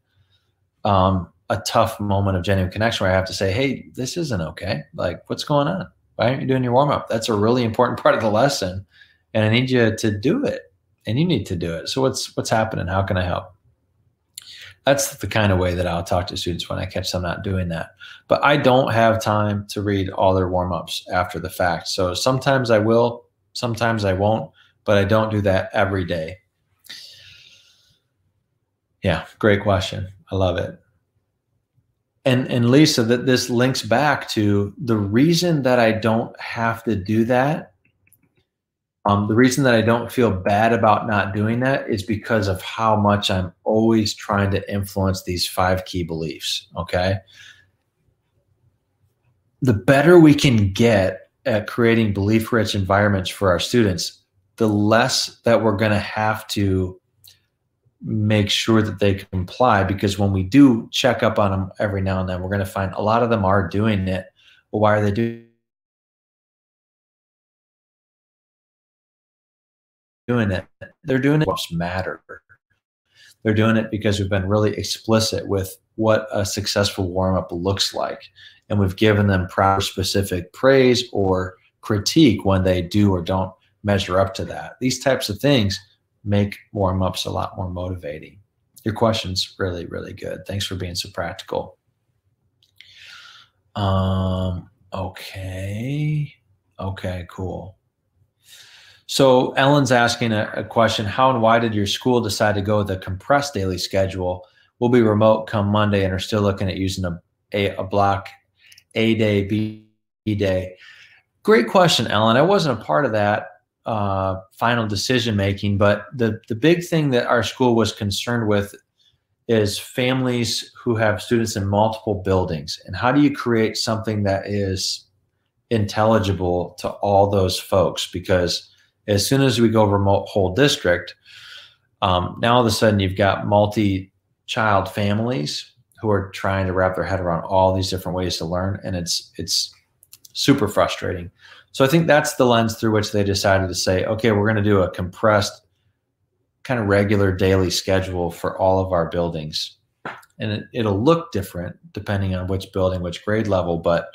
S1: um, a tough moment of genuine connection where I have to say, hey, this isn't okay. Like, what's going on? Why aren't you doing your warm up? That's a really important part of the lesson, and I need you to do it, and you need to do it. So what's what's happening? How can I help? That's the kind of way that I'll talk to students when I catch them not doing that. But I don't have time to read all their warm ups after the fact. So sometimes I will, sometimes I won't, but I don't do that every day. Yeah, great question. I love it. And and Lisa, that this links back to the reason that I don't have to do that um, the reason that I don't feel bad about not doing that is because of how much I'm always trying to influence these five key beliefs. Okay. the better we can get at creating belief rich environments for our students, the less that we're going to have to make sure that they comply because when we do check up on them every now and then we're going to find a lot of them are doing it well why are they doing doing it they're doing it what's matter they're doing it because we've been really explicit with what a successful warm-up looks like and we've given them proper specific praise or critique when they do or don't measure up to that these types of things make warm ups a lot more motivating. Your question's really, really good. Thanks for being so practical. Um, okay. Okay, cool. So Ellen's asking a, a, question How and why did your school decide to go with a compressed daily schedule? We'll be remote come Monday and are still looking at using a, a, a block A day, B day. Great question, Ellen. I wasn't a part of that uh, final decision making. But the the big thing that our school was concerned with is families who have students in multiple buildings, and how do you create something that is intelligible to all those folks? Because as soon as we go remote whole district, um, now all of a sudden you've got multi child families who are trying to wrap their head around all these different ways to learn, and it's it's super frustrating. So I think that's the lens through which they decided to say, okay, we're going to do a compressed, kind of regular daily schedule for all of our buildings. And it, will look different depending on which building, which grade level, but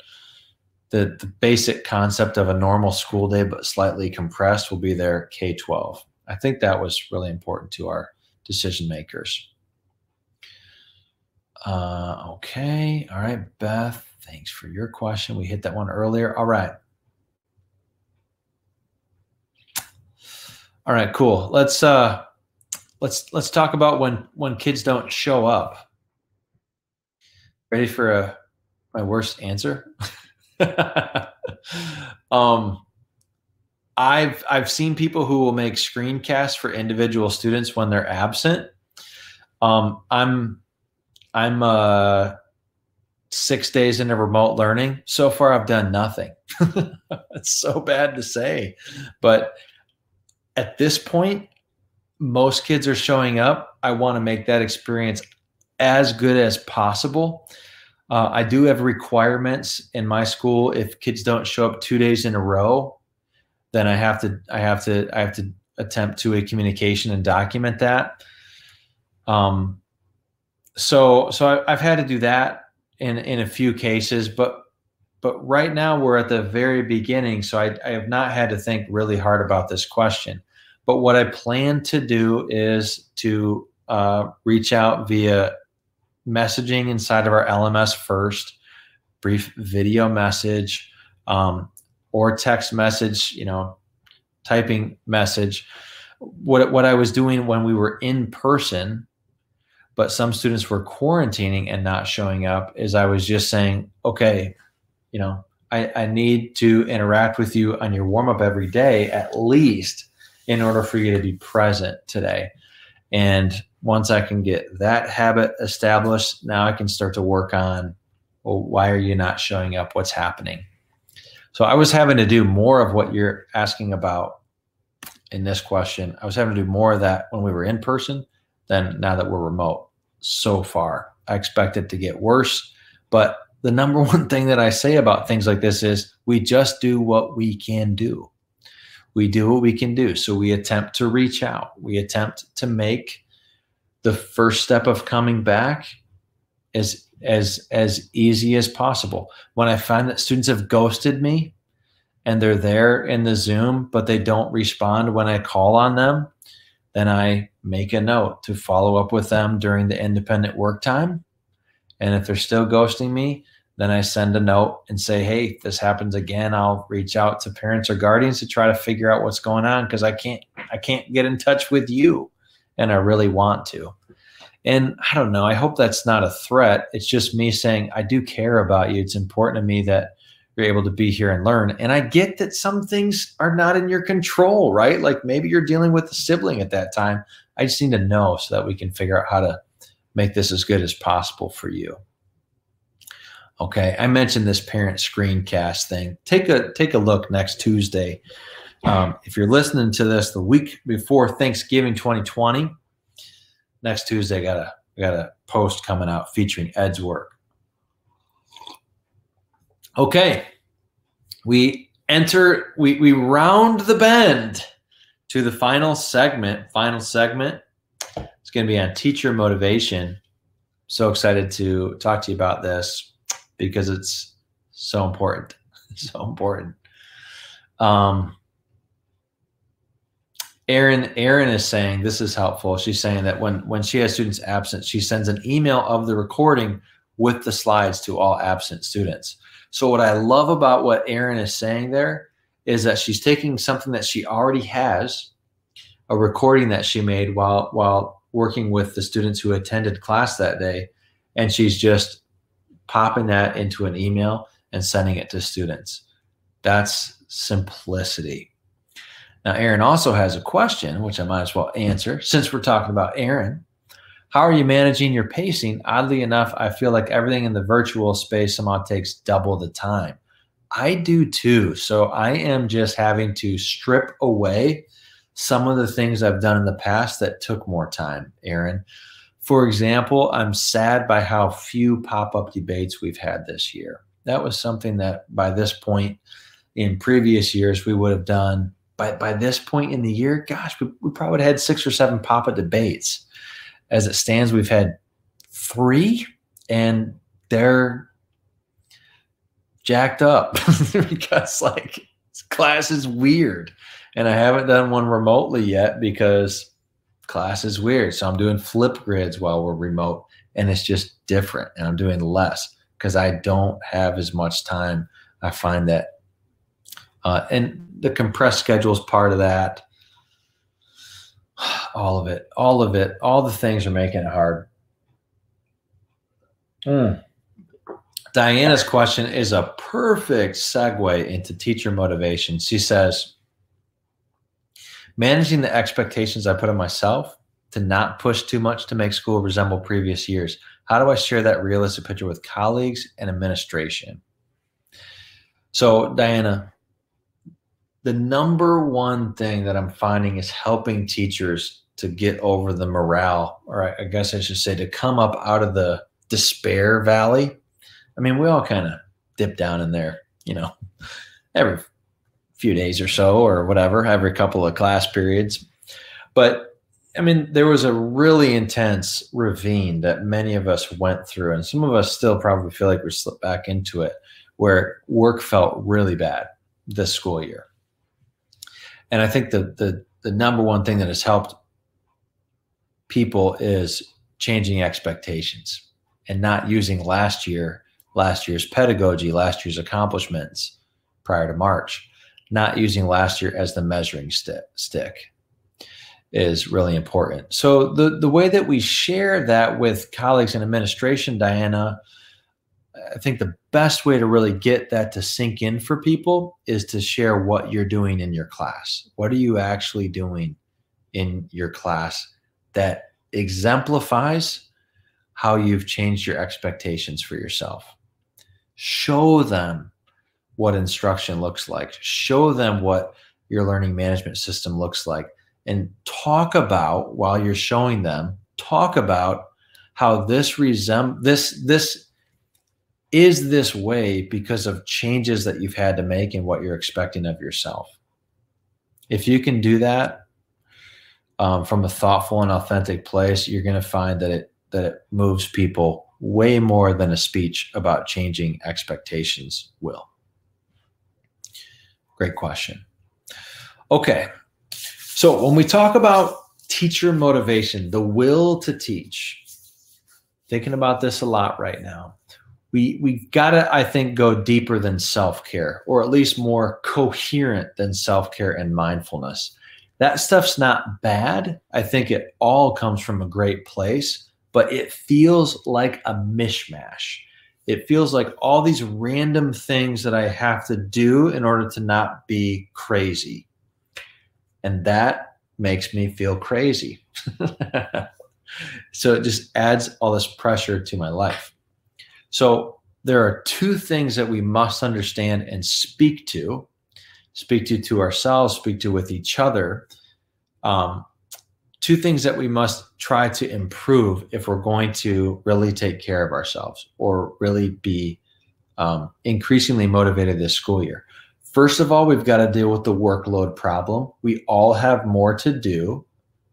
S1: the, the basic concept of a normal school day, but slightly compressed, will be their K 12. I think that was really important to our decision makers. Uh, okay. All right, Beth, thanks for your question. We hit that one earlier. All right. All right, cool. Let's uh let's let's talk about when when kids don't show up. Ready for a my worst answer? um I've I've seen people who will make screencasts for individual students when they're absent. Um I'm I'm uh six days into remote learning. So far I've done nothing. it's so bad to say. But at this point, most kids are showing up. I want to make that experience as good as possible. Uh, I do have requirements in my school. If kids don't show up two days in a row, then I have to I have to I have to attempt to a communication and document that. Um, so so I, have had to do that in in a few cases, but but right now we're at the very beginning, so I, I have not had to think really hard about this question. But what I plan to do is to uh, reach out via messaging inside of our LMS first, brief video message, um, or text message, you know, typing message. What, what I was doing when we were in person, but some students were quarantining and not showing up, is I was just saying, okay, you know, I, I need to interact with you on your warm up every day at least in order for you to be present today. And once I can get that habit established, now I can start to work on well, why are you not showing up? What's happening? So I was having to do more of what you're asking about in this question. I was having to do more of that when we were in person than now that we're remote so far. I expect it to get worse. But the number one thing that I say about things like this is we just do what we can do we do what we can do. So we attempt to reach out. We attempt to make the first step of coming back as as as easy as possible. When I find that students have ghosted me and they're there in the Zoom, but they don't respond when I call on them, then I make a note to follow up with them during the independent work time. And if they're still ghosting me, then I send a note and say, hey, if this happens again, I'll reach out to parents or guardians to try to figure out what's going on because I can't I can't get in touch with you. And I really want to. And I don't know, I hope that's not a threat. It's just me saying, I do care about you. It's important to me that you're able to be here and learn. And I get that some things are not in your control, right? Like maybe you're dealing with a sibling at that time. I just need to know so that we can figure out how to make this as good as possible for you. Okay, I mentioned this parent screencast thing. Take a take a look next Tuesday. Um, if you're listening to this the week before Thanksgiving 2020, next Tuesday I got a I got a post coming out featuring Ed's work. Okay, we enter we we round the bend to the final segment. Final segment. It's going to be on teacher motivation. So excited to talk to you about this because it's so important. so important. Um, Erin, Erin is saying this is helpful. She's saying that when when she has students absent, she sends an email of the recording with the slides to all absent students. So what I love about what Erin is saying there is that she's taking something that she already has, a recording that she made while while working with the students who attended class that day, and she's just popping that into an email and sending it to students. That's simplicity. Now, Erin also has a question, which I might as well answer since we're talking about Aaron. How are you managing your pacing? Oddly enough, I feel like everything in the virtual space somehow takes double the time. I do too. So I am just having to strip away some of the things I've done in the past that took more time, Aaron. For example, I'm sad by how few pop up debates we've had this year. That was something that by this point in previous years we would have done by by this point in the year, gosh, we, we probably had six or seven pop-up debates. As it stands, we've had three, and they're jacked up because like class is weird. And I haven't done one remotely yet because class is weird. So I'm doing Flipgrids while we're remote and it's just different. And I'm doing less because I don't have as much time. I find that uh, and the compressed schedule is part of that. All of it, all of it, all the things are making it hard. Mm. Diana's question is a perfect segue into teacher motivation. She says, managing the expectations I put on myself to not push too much to make school resemble previous years. How do I share that realistic picture with colleagues and administration? So, Diana, the number one thing that I'm finding is helping teachers to get over the morale, or I guess I should say, to come up out of the despair valley. I mean, we all kind of dip down in there, you know, every few days or so, or whatever, every couple of class periods. But I mean, there was a really intense ravine that many of us went through, and some of us still probably feel like we slipped back into it, where work felt really bad this school year. And I think the the the number one thing that has helped people is changing expectations and not using last year last year's pedagogy, last year's accomplishments prior to March, not using last year as the measuring st- stick is really important. So the the way that we share that with colleagues in administration, Diana, I think the best way to really get that to sink in for people is to share what you're doing in your class. What are you actually doing in your class that exemplifies how you've changed your expectations for yourself? Show them what instruction looks like, show them what your learning management system looks like, and talk about while you're showing them, talk about how this resem- this this is this way because of changes that you've had to make and what you're expecting of yourself. If you can do that um, from a thoughtful and authentic place, you're going to find that it that it moves people way more than a speech about changing expectations will. Great question. Okay. So when we talk about teacher motivation, the will to teach, thinking about this a lot right now we we've got to i think go deeper than self-care or at least more coherent than self-care and mindfulness. That stuff's not bad. I think it all comes from a great place but it feels like a mishmash. It feels like all these random things that i have to do in order to not be crazy. And that makes me feel crazy. So it just adds all this pressure to my life so there are two things that we must understand and speak to speak to to ourselves speak to with each other um, two things that we must try to improve if we're going to really take care of ourselves or really be um, increasingly motivated this school year. First of all, we've got to deal with the workload problem. We all have more to do.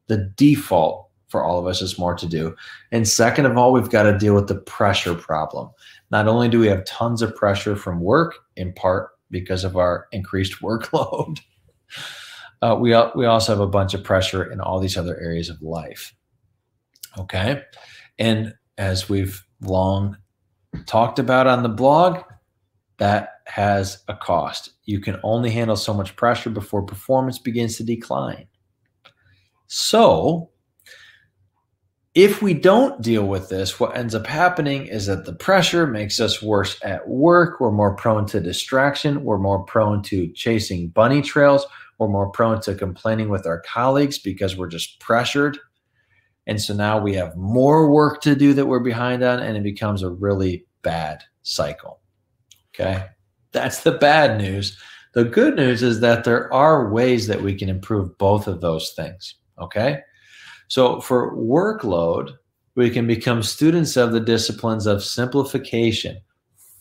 S1: The default for all of us is more to do. And second of all, we've got to deal with the pressure problem. Not only do we have tons of pressure from work, in part because of our increased workload, uh, we, we also have a bunch of pressure in all these other areas of life. Okay. And as we've long talked about on the blog, that has a cost. You can only handle so much pressure before performance begins to decline. So, if we don't deal with this, what ends up happening is that the pressure makes us worse at work. We're more prone to distraction. We're more prone to chasing bunny trails. We're more prone to complaining with our colleagues because we're just pressured. And so now we have more work to do that we're behind on, and it becomes a really bad cycle. Okay. That's the bad news. The good news is that there are ways that we can improve both of those things. Okay. So for workload, we can become students of the disciplines of simplification,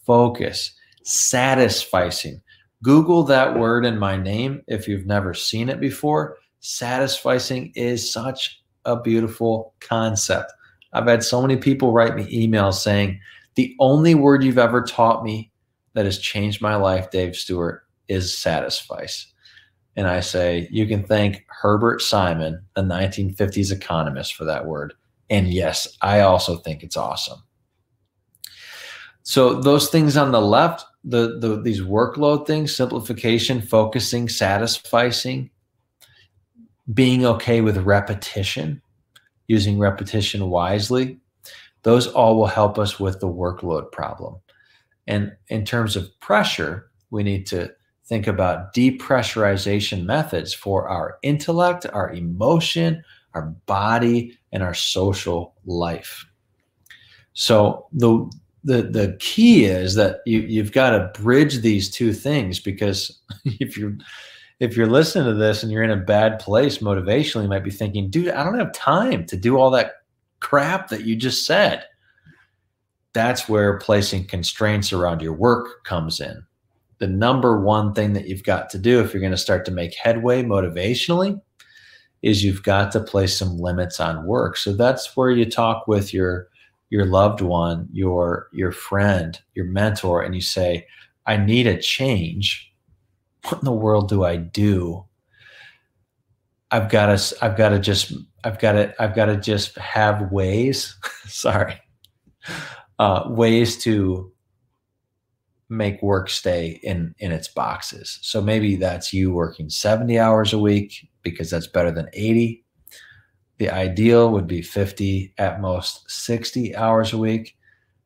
S1: focus, satisficing, Google that word in my name if you've never seen it before. Satisficing is such a beautiful concept. I've had so many people write me emails saying, the only word you've ever taught me that has changed my life, Dave Stuart, is satisfice. And I say, you can thank Herbert Simon, the 1950s economist, for that word. And yes, I also think it's awesome. So those things on the left the, the these workload things, simplification, focusing, satisficing, being okay with repetition, using repetition wisely, those all will help us with the workload problem. And in terms of pressure, we need to think about depressurization methods for our intellect, our emotion, our body, and our social life. So the the the key is that you you've got to bridge these two things because if you're if you're listening to this and you're in a bad place motivationally, you might be thinking, dude, I don't have time to do all that crap that you just said. That's where placing constraints around your work comes in. The number one thing that you've got to do if you're going to start to make headway motivationally is you've got to place some limits on work. So that's where you talk with your your loved one, your your friend, your mentor, and you say, "I need a change. What in the world do I do? I've got to. I've got to just. I've got to. I've got to just have ways. sorry, uh, ways to make work stay in in its boxes. So maybe that's you working 70 hours a week because that's better than 80 the ideal would be 50, at most 60 hours a week.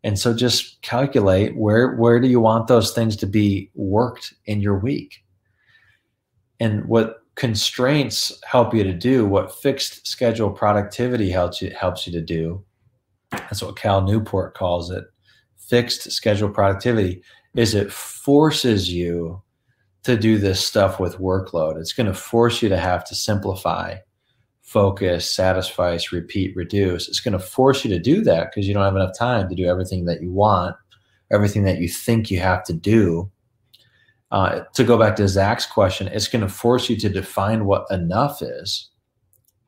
S1: And so just calculate where where do you want those things to be worked in your week? And what constraints help you to do, what fixed schedule productivity helps you helps you to do. That's what Cal Newport calls it. Fixed schedule productivity is it forces you to do this stuff with workload. It's going to force you to have to simplify focus, satisfice, repeat, reduce. It's going to force you to do that because you don't have enough time to do everything that you want, everything that you think you have to do. Uh, to go back to Zach's question, it's going to force you to define what enough is,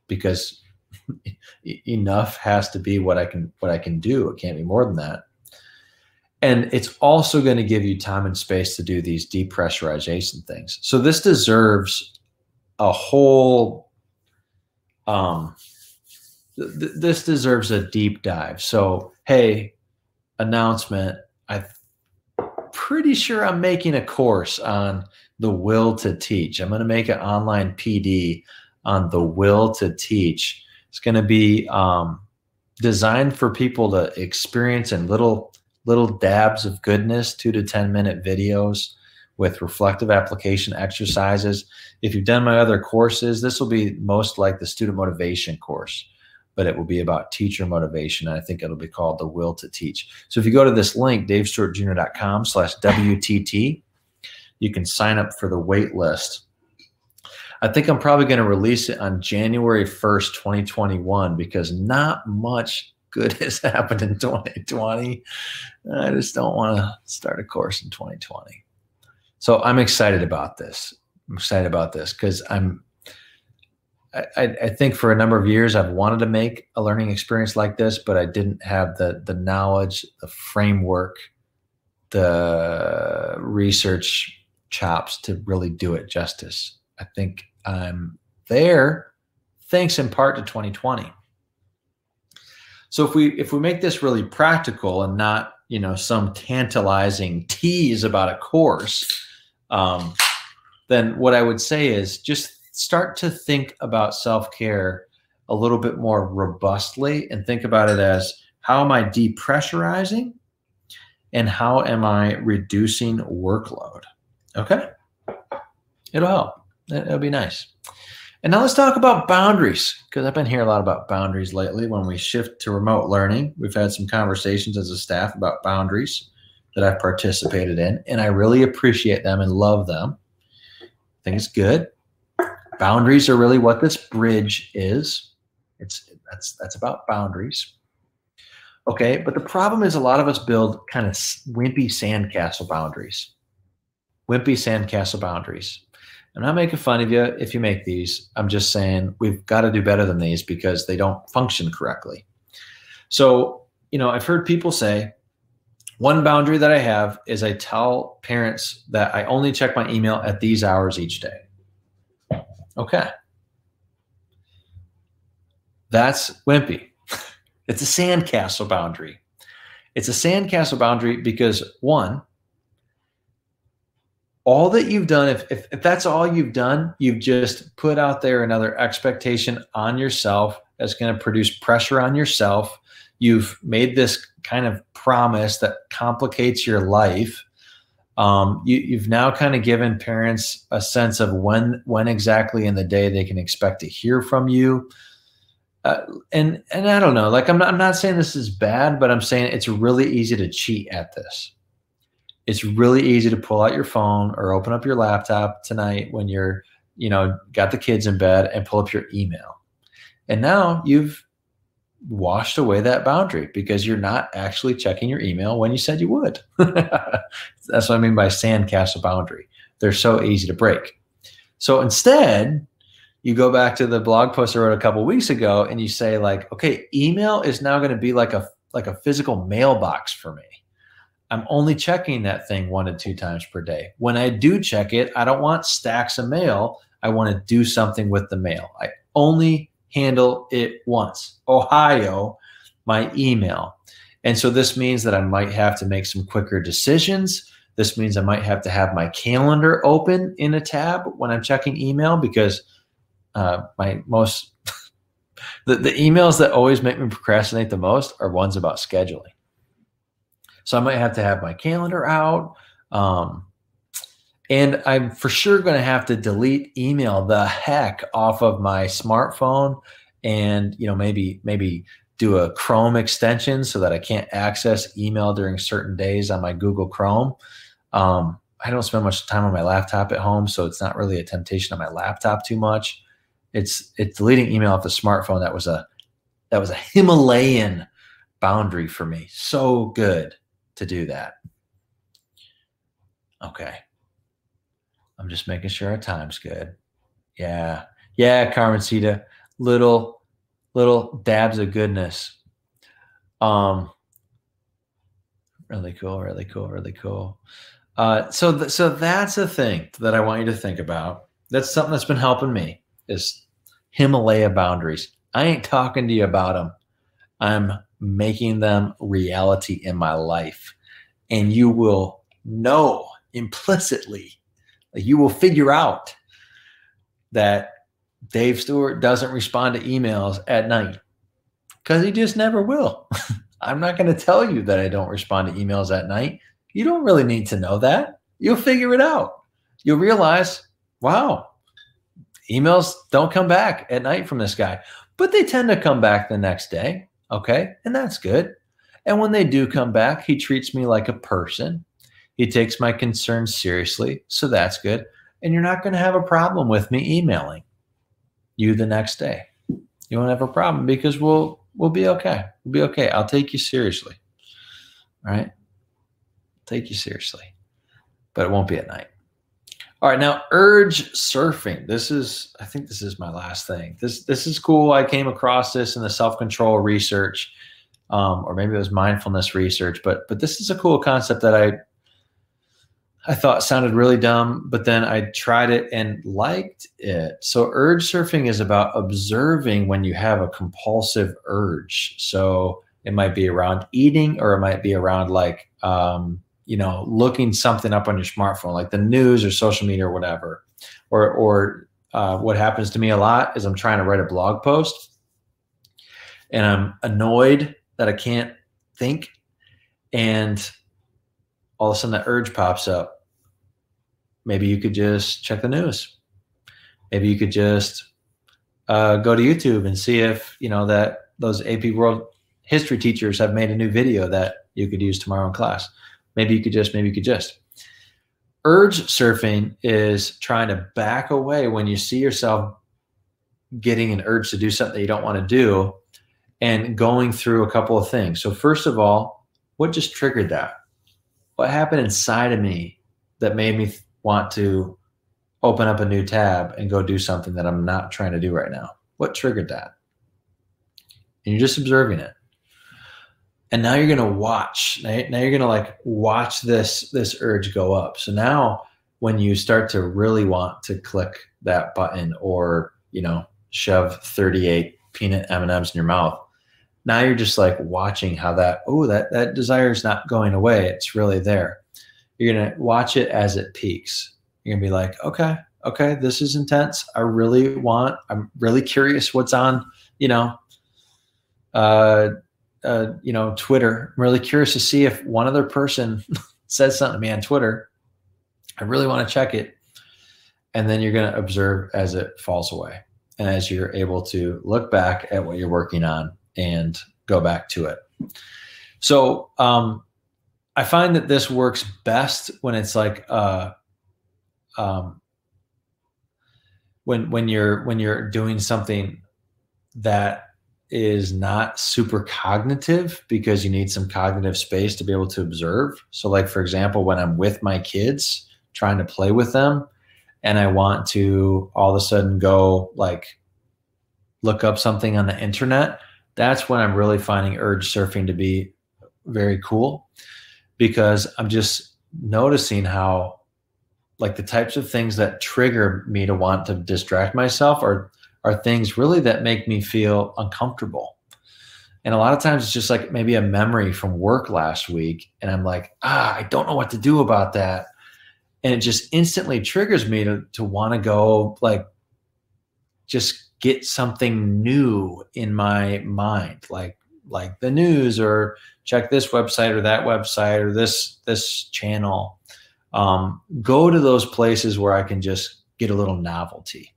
S1: because enough has to be what I can what I can do. It can't be more than that. And it's also going to give you time and space to do these depressurization things. So this deserves a whole um, th- this deserves a deep dive. So, hey, announcement. I'm pretty sure I'm making a course on the will to teach. I'm going to make an online PD on the will to teach. It's going to be um, designed for people to experience in little little dabs of goodness, two to ten minute videos with reflective application exercises. If you've done my other courses, this will be most like the student motivation course. but it will be about teacher motivation. I think it'll be called The Will to Teach. So if you go to this link, davestuartjr.com slash WTT, you can sign up for the wait list. I think I'm probably going to release it on January 1st, 2021, because not much good has happened in 2020. I just don't want to start a course in 2020. So I'm excited about this. I'm excited about this because I'm I, I, think for a number of years I've wanted to make a learning experience like this, but I didn't have the the knowledge, the framework, the research chops to really do it justice. I think I'm there thanks in part to 2020. So if we if we make this really practical and not you know some tantalizing tease about a course, um, then what I would say is just start to think about self care a little bit more robustly and think about it as how am I depressurizing and how am I reducing workload? Okay. It'll help. It'll be nice. And now let's talk about boundaries because I've been hearing a lot about boundaries lately. When we shift to remote learning, we've had some conversations as a staff about boundaries that I've participated in, and I really appreciate them and love them. I think it's good boundaries are really what this bridge is. It's that's that's about boundaries. Okay, but the problem is a lot of us build kind of wimpy sandcastle boundaries. Wimpy sandcastle boundaries. I'm not making fun of you if you make these. I'm just saying we've got to do better than these because they don't function correctly. So, you know, I've heard people say one boundary that I have is I tell parents that I only check my email at these hours each day. Okay. That's wimpy. It's a sandcastle boundary. It's a sandcastle boundary because one, all that you've done, if, if, if, that's all you've done, you've just put out there another expectation on yourself that's going to produce pressure on yourself. You've made this kind of promise that complicates your life um, you, have now kind of given parents a sense of when when exactly in the day they can expect to hear from you. Uh, and and I don't know, like I'm not I'm not saying this is bad, but I'm saying it's really easy to cheat at this. It's really easy to pull out your phone or open up your laptop tonight when you're, you know, got the kids in bed and pull up your email. And now you've washed away that boundary because you're not actually checking your email when you said you would. That's what I mean by sandcastle boundary. They're so easy to break. So instead, you go back to the blog post I wrote a couple weeks ago and you say like, okay, email is now going to be like a like a physical mailbox for me. I'm only checking that thing one to two times per day. When I do check it, I don't want stacks of mail. I want to do something with the mail. I only handle it once. Ohio, my email. And so this means that I might have to make some quicker decisions. This means I might have to have my calendar open in a tab when I'm checking email because uh, my most the, the emails that always make me procrastinate the most are ones about scheduling. So I might have to have my calendar out. Um, and I'm for sure going to have to delete email the heck off of my smartphone and, you know, maybe, maybe do a Chrome extension so that I can't access email during certain days on my Google Chrome. Um, I don't spend much time on my laptop at home, so it's not really a temptation on my laptop too much. It's it's deleting email off the smartphone. That was a that was a Himalayan boundary for me. So good to do that. Okay. I'm just making sure our time's good. Yeah. Yeah, Carmen Cita. Little, little dabs of goodness. Um, really cool, really cool, really cool. Uh, so, th- so that's a thing that I want you to think about. That's something that's been helping me is Himalaya boundaries. I ain't talking to you about them. I'm making them reality in my life. And you will know implicitly you will figure out that Dave Stuart doesn't respond to emails at night because he just never will. I'm not going to tell you that I don't respond to emails at night. You don't really need to know that. You'll figure it out. You'll realize, wow, emails don't come back at night from this guy. but they tend to come back the next day. Okay. And that's good. And when they do come back, he treats me like a person. He takes my concerns seriously. So that's good. And you're not going to have a problem with me emailing you the next day. You won't have a problem because we'll we'll be okay. We'll be okay. I'll take you seriously. All right? Take you seriously. But it won't be at night. All right, now urge surfing. This is, I think this is my last thing. This this is cool. I came across this in the self control research, um, or maybe it was mindfulness research. But but this is a cool concept that I I thought sounded really dumb, but then I tried it and liked it. So urge surfing is about observing when you have a compulsive urge. So it might be around eating, or it might be around like um, you know, looking something up on your smartphone, like the news or social media or whatever. Or, or uh, what happens to me a lot is I'm trying to write a blog post and I'm annoyed that I can't think. And all of a sudden that urge pops up. Maybe you could just check the news. Maybe you could just uh, go to YouTube and see if, you know, that those AP World History teachers have made a new video that you could use tomorrow in class maybe you could just, maybe you could just. Urge surfing is trying to back away when you see yourself getting an urge to do something you don't want to do and going through a couple of things. So, first of all, what just triggered that? What happened inside of me that made me want to open up a new tab and go do something that I'm not trying to do right now? What triggered that? And you're just observing it and now you're going to watch. Now, now you're going to like watch this this urge go up. So now when you start to really want to click that button or you know shove 38 peanut m&ms in your mouth now you're just like watching how that oh that that desire is not going away. It's really there. You're going to watch it as it peaks. You're going to be like okay okay this is intense. I really want i'm really curious what's on you know uh uh, you know, Twitter. I'm really curious to see if one other person says something to me on Twitter. I really want to check it. And then you're going to observe as it falls away and as you're able to look back at what you're working on and go back to it. So, um, I find that this works best when it's like, uh, um, when when you're when you're doing something that is not super cognitive because you need some cognitive space to be able to observe. So, like, for example, when I'm with my kids trying to play with them and I want to all of a sudden go like look up something on the internet, that's when I'm really finding urge surfing to be very cool because I'm just noticing how like the types of things that trigger me to want to distract myself are are things really that make me feel uncomfortable. And a lot of times it's just like maybe a memory from work last week. And I'm like, ah, I don't know what to do about that. And it just instantly triggers me to, to want to go like just get something new in my mind, like like the news or check this website or that website or this this channel. Um, go to those places where I can just get a little novelty,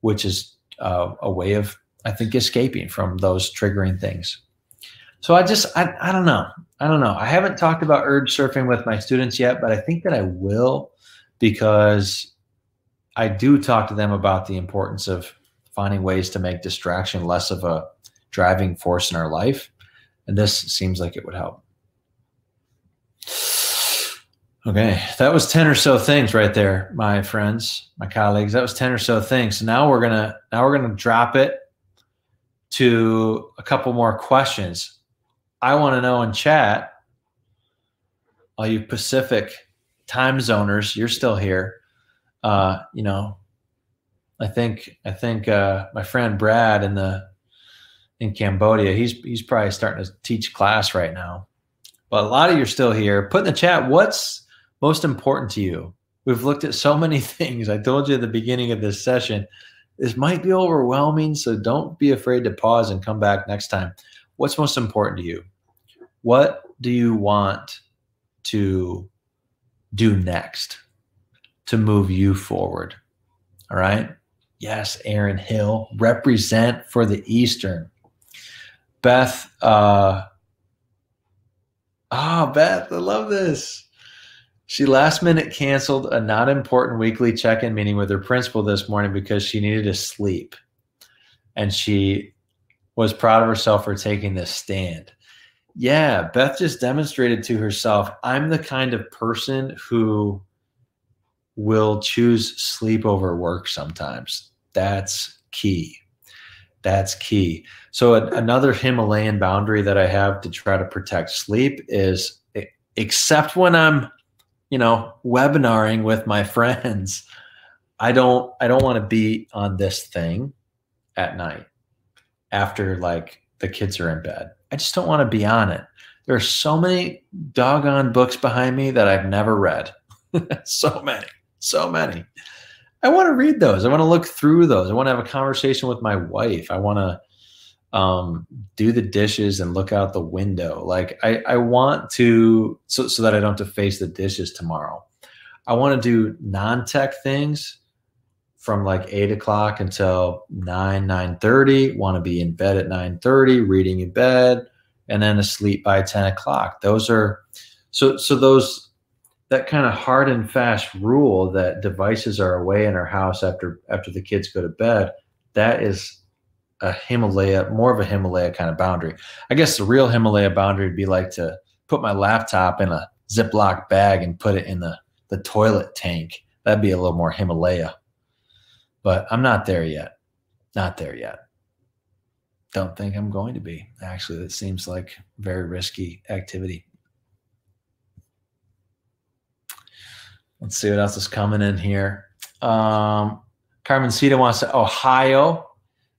S1: which is uh, a way of I think escaping from those triggering things. So I just I, I don't know. I don't know. I haven't talked about urge surfing with my students yet, but I think that I will because I do talk to them about the importance of finding ways to make distraction less of a driving force in our life. And this seems like it would help. Okay, that was 10 or so things right there, my friends, my colleagues. That was 10 or so things. Now we're going to now we're going to drop it to a couple more questions. I want to know in chat all you Pacific time zoners, you're still here. Uh, you know, I think I think uh, my friend Brad in the in Cambodia, he's he's probably starting to teach class right now. But a lot of you are still here. Put in the chat what's most important to you? We've looked at so many things. I told you at the beginning of this session, this might be overwhelming, so don't be afraid to pause and come back next time. What's most important to you? What do you want to do next to move you forward? All right. Yes, Aaron Hill. Represent for the Eastern. Beth, uh, ah, oh, Beth, I love this. She last minute canceled a not important weekly check in meeting with her principal this morning because she needed to sleep. And she was proud of herself for taking this stand. Yeah, Beth just demonstrated to herself I'm the kind of person who will choose sleep over work sometimes. That's key. That's key. So, a, another Himalayan boundary that I have to try to protect sleep is except when I'm, you know, webinaring with my friends, I don't I don't want to be on this thing at night after like the kids are in bed. I just don't want to be on it. There are so many doggone books behind me that I've never read. so many, so many. I want to read those. I want to look through those. I want to have a conversation with my wife. I want to um, do the dishes and look out the window. Like I, I want to, so, so that I don't have to face the dishes tomorrow. I want to do non-tech things from like eight o'clock until nine nine thirty. Want to be in bed at nine thirty, reading in bed, and then asleep by ten o'clock. Those are so so those that kind of hard and fast rule that devices are away in our house after after the kids go to bed. That is a Himalaya, more of a Himalaya kind of boundary. I guess the real Himalaya boundary would be like to put my laptop in a Ziploc bag and put it in the the toilet tank. That'd be a little more Himalaya but I'm not there yet. Not there yet. Don't think I'm going to be. Actually, that seems like very risky activity. Let's see what else is coming in here. Um, Carmen Cita wants to Ohio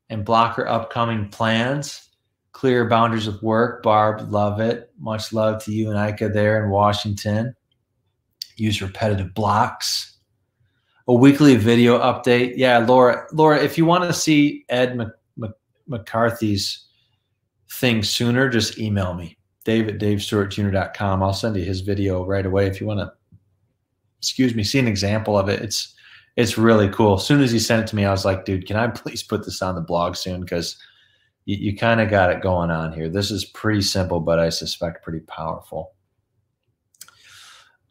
S1: and block her upcoming plans. Clear boundaries of work. Barb, love it. Much love to you and Ika there in Washington. Use repetitive blocks a weekly video update. Yeah, Laura, Laura, if you want to see Ed Mc, Mc, McCarthy's thing sooner, just email me, Dave at davestuartjr.com. I'll send you his video right away if you want to, excuse me, see an example of it. It's it's really cool. As soon as he sent it to me, I was like, dude, can I please put this on the blog soon? Because you, you kind of got it going on here. This is pretty simple, but I suspect pretty powerful.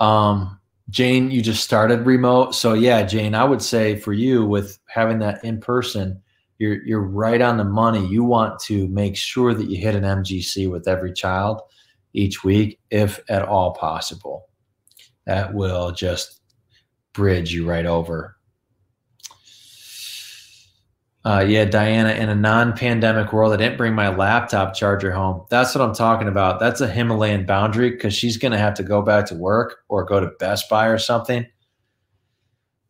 S1: Um, Jane, you just started remote. So yeah, Jane, I would say for you with having that in person, you're you're right on the money. You want to make sure that you hit an MGC with every child each week, if at all possible. That will just bridge you right over uh, yeah, Diana, in a non pandemic world, I didn't bring my laptop charger home. That's what I'm talking about. That's a Himalayan boundary because she's going to have to go back to work or go to Best Buy or something.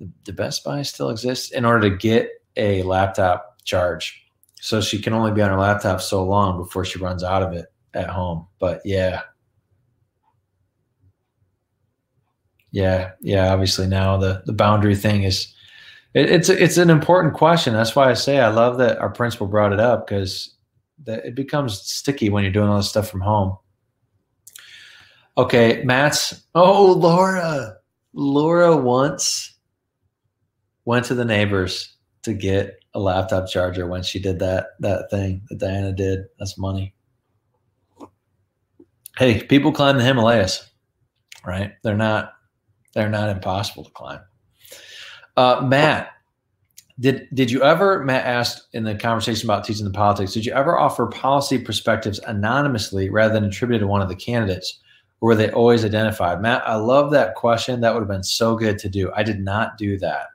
S1: The, the Best Buy still exists in order to get a laptop charge. So she can only be on her laptop so long before she runs out of it at home. But yeah. Yeah, yeah, obviously now the the boundary thing is it, it's it's an important question. That's why I say I love that our principal brought it up because it becomes sticky when you're doing all this stuff from home. Okay, Matt's. Oh, Laura. Laura once went to the neighbors to get a laptop charger when she did that that thing that Diana did. That's money. Hey, people climb the Himalayas, right? They're not they're not impossible to climb. Uh, Matt, did did you ever Matt asked in the conversation about teaching the politics? Did you ever offer policy perspectives anonymously rather than attributed to one of the candidates, or were they always identified? Matt, I love that question. That would have been so good to do. I did not do that.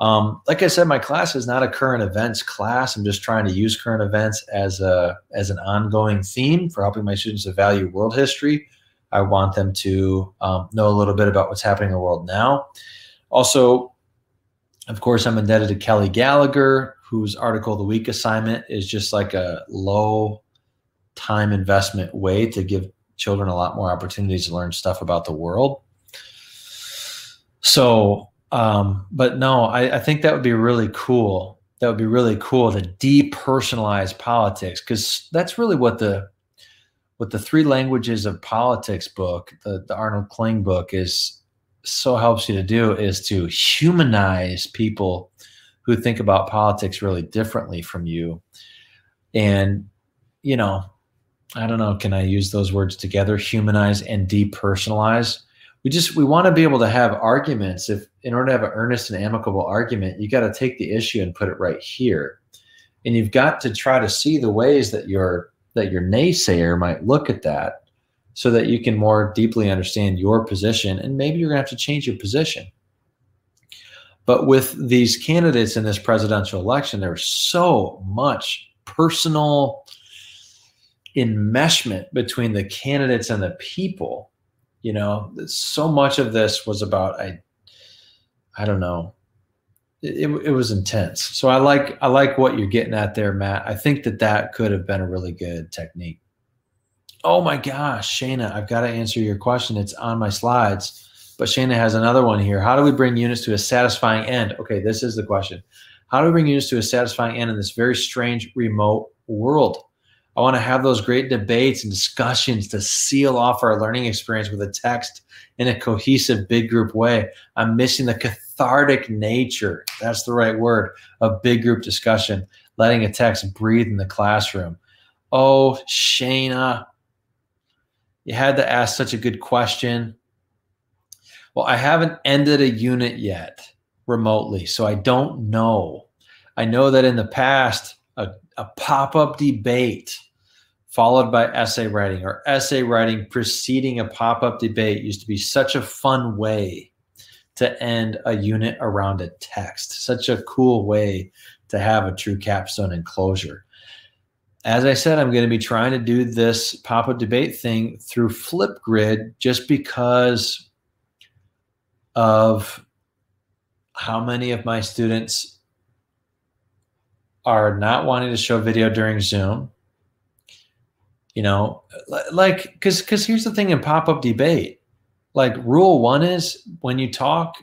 S1: Um, like I said, my class is not a current events class. I'm just trying to use current events as a as an ongoing theme for helping my students to value world history. I want them to um, know a little bit about what's happening in the world now. Also, of course, I'm indebted to Kelly Gallagher, whose article of the week assignment is just like a low time investment way to give children a lot more opportunities to learn stuff about the world. So, um, but no, I, I think that would be really cool. That would be really cool to depersonalize politics because that's really what the what the three languages of politics book, the, the Arnold Kling book, is so helps you to do is to humanize people who think about politics really differently from you. And, you know, I don't know, can I use those words together? Humanize and depersonalize. We just we want to be able to have arguments. If in order to have an earnest and amicable argument, you got to take the issue and put it right here. And you've got to try to see the ways that your that your naysayer might look at that so that you can more deeply understand your position and maybe you're going to have to change your position. But with these candidates in this presidential election, there's so much personal enmeshment between the candidates and the people. You know, so much of this was about I, I don't know. It, it was intense. So I like I like what you're getting at there, Matt. I think that that could have been a really good technique. Oh my gosh, Shana, I've got to answer your question. It's on my slides. But Shana has another one here. How do we bring units to a satisfying end? Okay, this is the question. How do we bring units to a satisfying end in this very strange remote world? I want to have those great debates and discussions to seal off our learning experience with a text in a cohesive big group way. I'm missing the cathartic nature, that's the right word, of big group discussion, letting a text breathe in the classroom. Oh, Shana, you had to ask such a good question. Well, I haven't ended a unit yet remotely, so I don't know. I know that in the past, a, a pop up debate followed by essay writing or essay writing preceding a pop up debate used to be such a fun way to end a unit around a text, such a cool way to have a true capstone and closure. As I said, I'm going to be trying to do this pop up debate thing through Flipgrid just because of how many of my students are not wanting to show video during Zoom. You know, like because because here's the thing in pop-up debate. Like rule one is when you talk,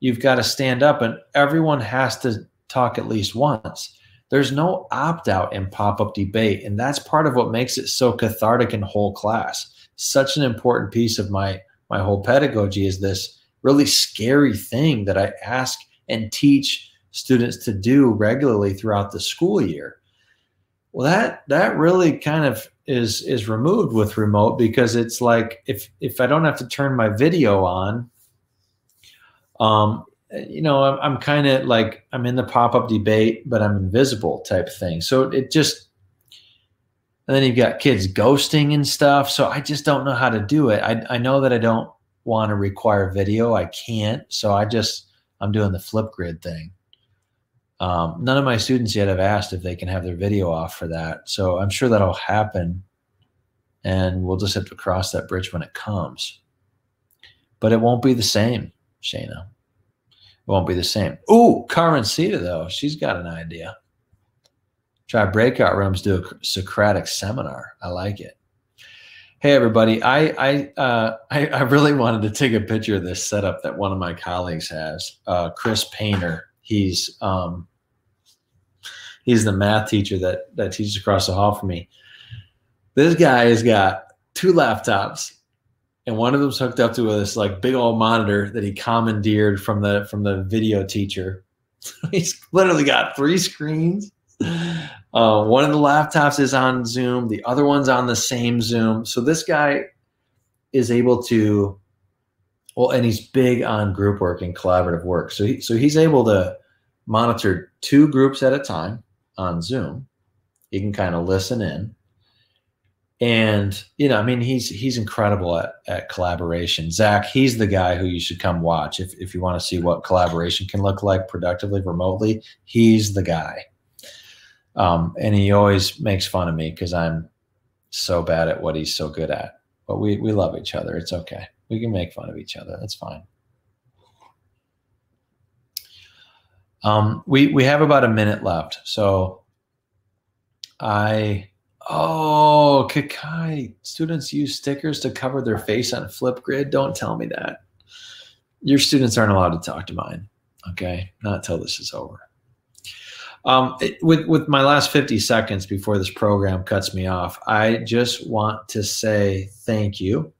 S1: you've got to stand up and everyone has to talk at least once. There's no opt-out in pop-up debate. And that's part of what makes it so cathartic in whole class. Such an important piece of my my whole pedagogy is this really scary thing that I ask and teach students to do regularly throughout the school year. Well, that that really kind of is is removed with remote because it's like if if I don't have to turn my video on, um, you know, I'm, I'm kind of like I'm in the pop up debate, but I'm invisible type thing. So it just and then you've got kids ghosting and stuff. So I just don't know how to do it. I, I know that I don't want to require video. I can't. So I just, I'm doing the Flipgrid thing. Um, none of my students yet have asked if they can have their video off for that. So I'm sure that'll happen. And we'll just have to cross that bridge when it comes. But it won't be the same, Shana. It won't be the same. Ooh, Carmen Cita, though, she's got an idea. Try breakout rooms, do a Socratic seminar. I like it. Hey everybody, I I, uh, I, I really wanted to take a picture of this setup that one of my colleagues has. Uh, Chris Painter. He's um, he's the math teacher that that teaches across the hall from me. This guy has got two laptops, and one of them's hooked up to this like big old monitor that he commandeered from the from the video teacher. he's literally got three screens uh, one of the laptops is on Zoom, the other one's on the same Zoom. So this guy is able to, well, and he's big on group work and collaborative work. So he, so he's able to monitor two groups at a time on Zoom. He can kind of listen in. And you know, I mean, he's he's incredible at, at collaboration. Zach, he's the guy who you should come watch if, if you want to see what collaboration can look like productively remotely. He's the guy. Um, and he always makes fun of me because I'm so bad at what he's so good at. But we we love each other. It's okay. We can make fun of each other. That's fine. Um, we we have about a minute left, so I oh Kakai students use stickers to cover their face on Flipgrid. Don't tell me that. Your students aren't allowed to talk to mine. Okay, not until this is over. Um, it, with with my last 50 seconds before this program cuts me off, I just want to say thank you.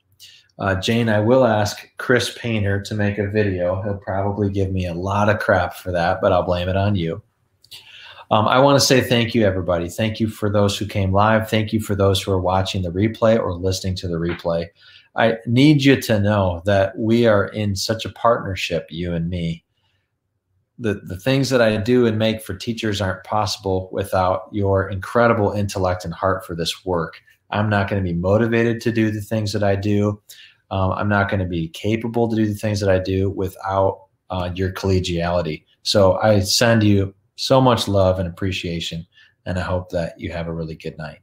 S1: Uh, Jane, I will ask Chris Painter to make a video. He'll probably give me a lot of crap for that, but I'll blame it on you. Um, I want to say thank you, everybody. Thank you for those who came live. Thank you for those who are watching the replay or listening to the replay. I need you to know that we are in such a partnership, you and me. The, the things that I do and make for teachers aren't possible without your incredible intellect and heart for this work. I'm not going to be motivated to do the things that I do. Um, I'm not going to be capable to do the things that I do without uh, your collegiality. So I send you so much love and appreciation, and I hope that you have a really good night.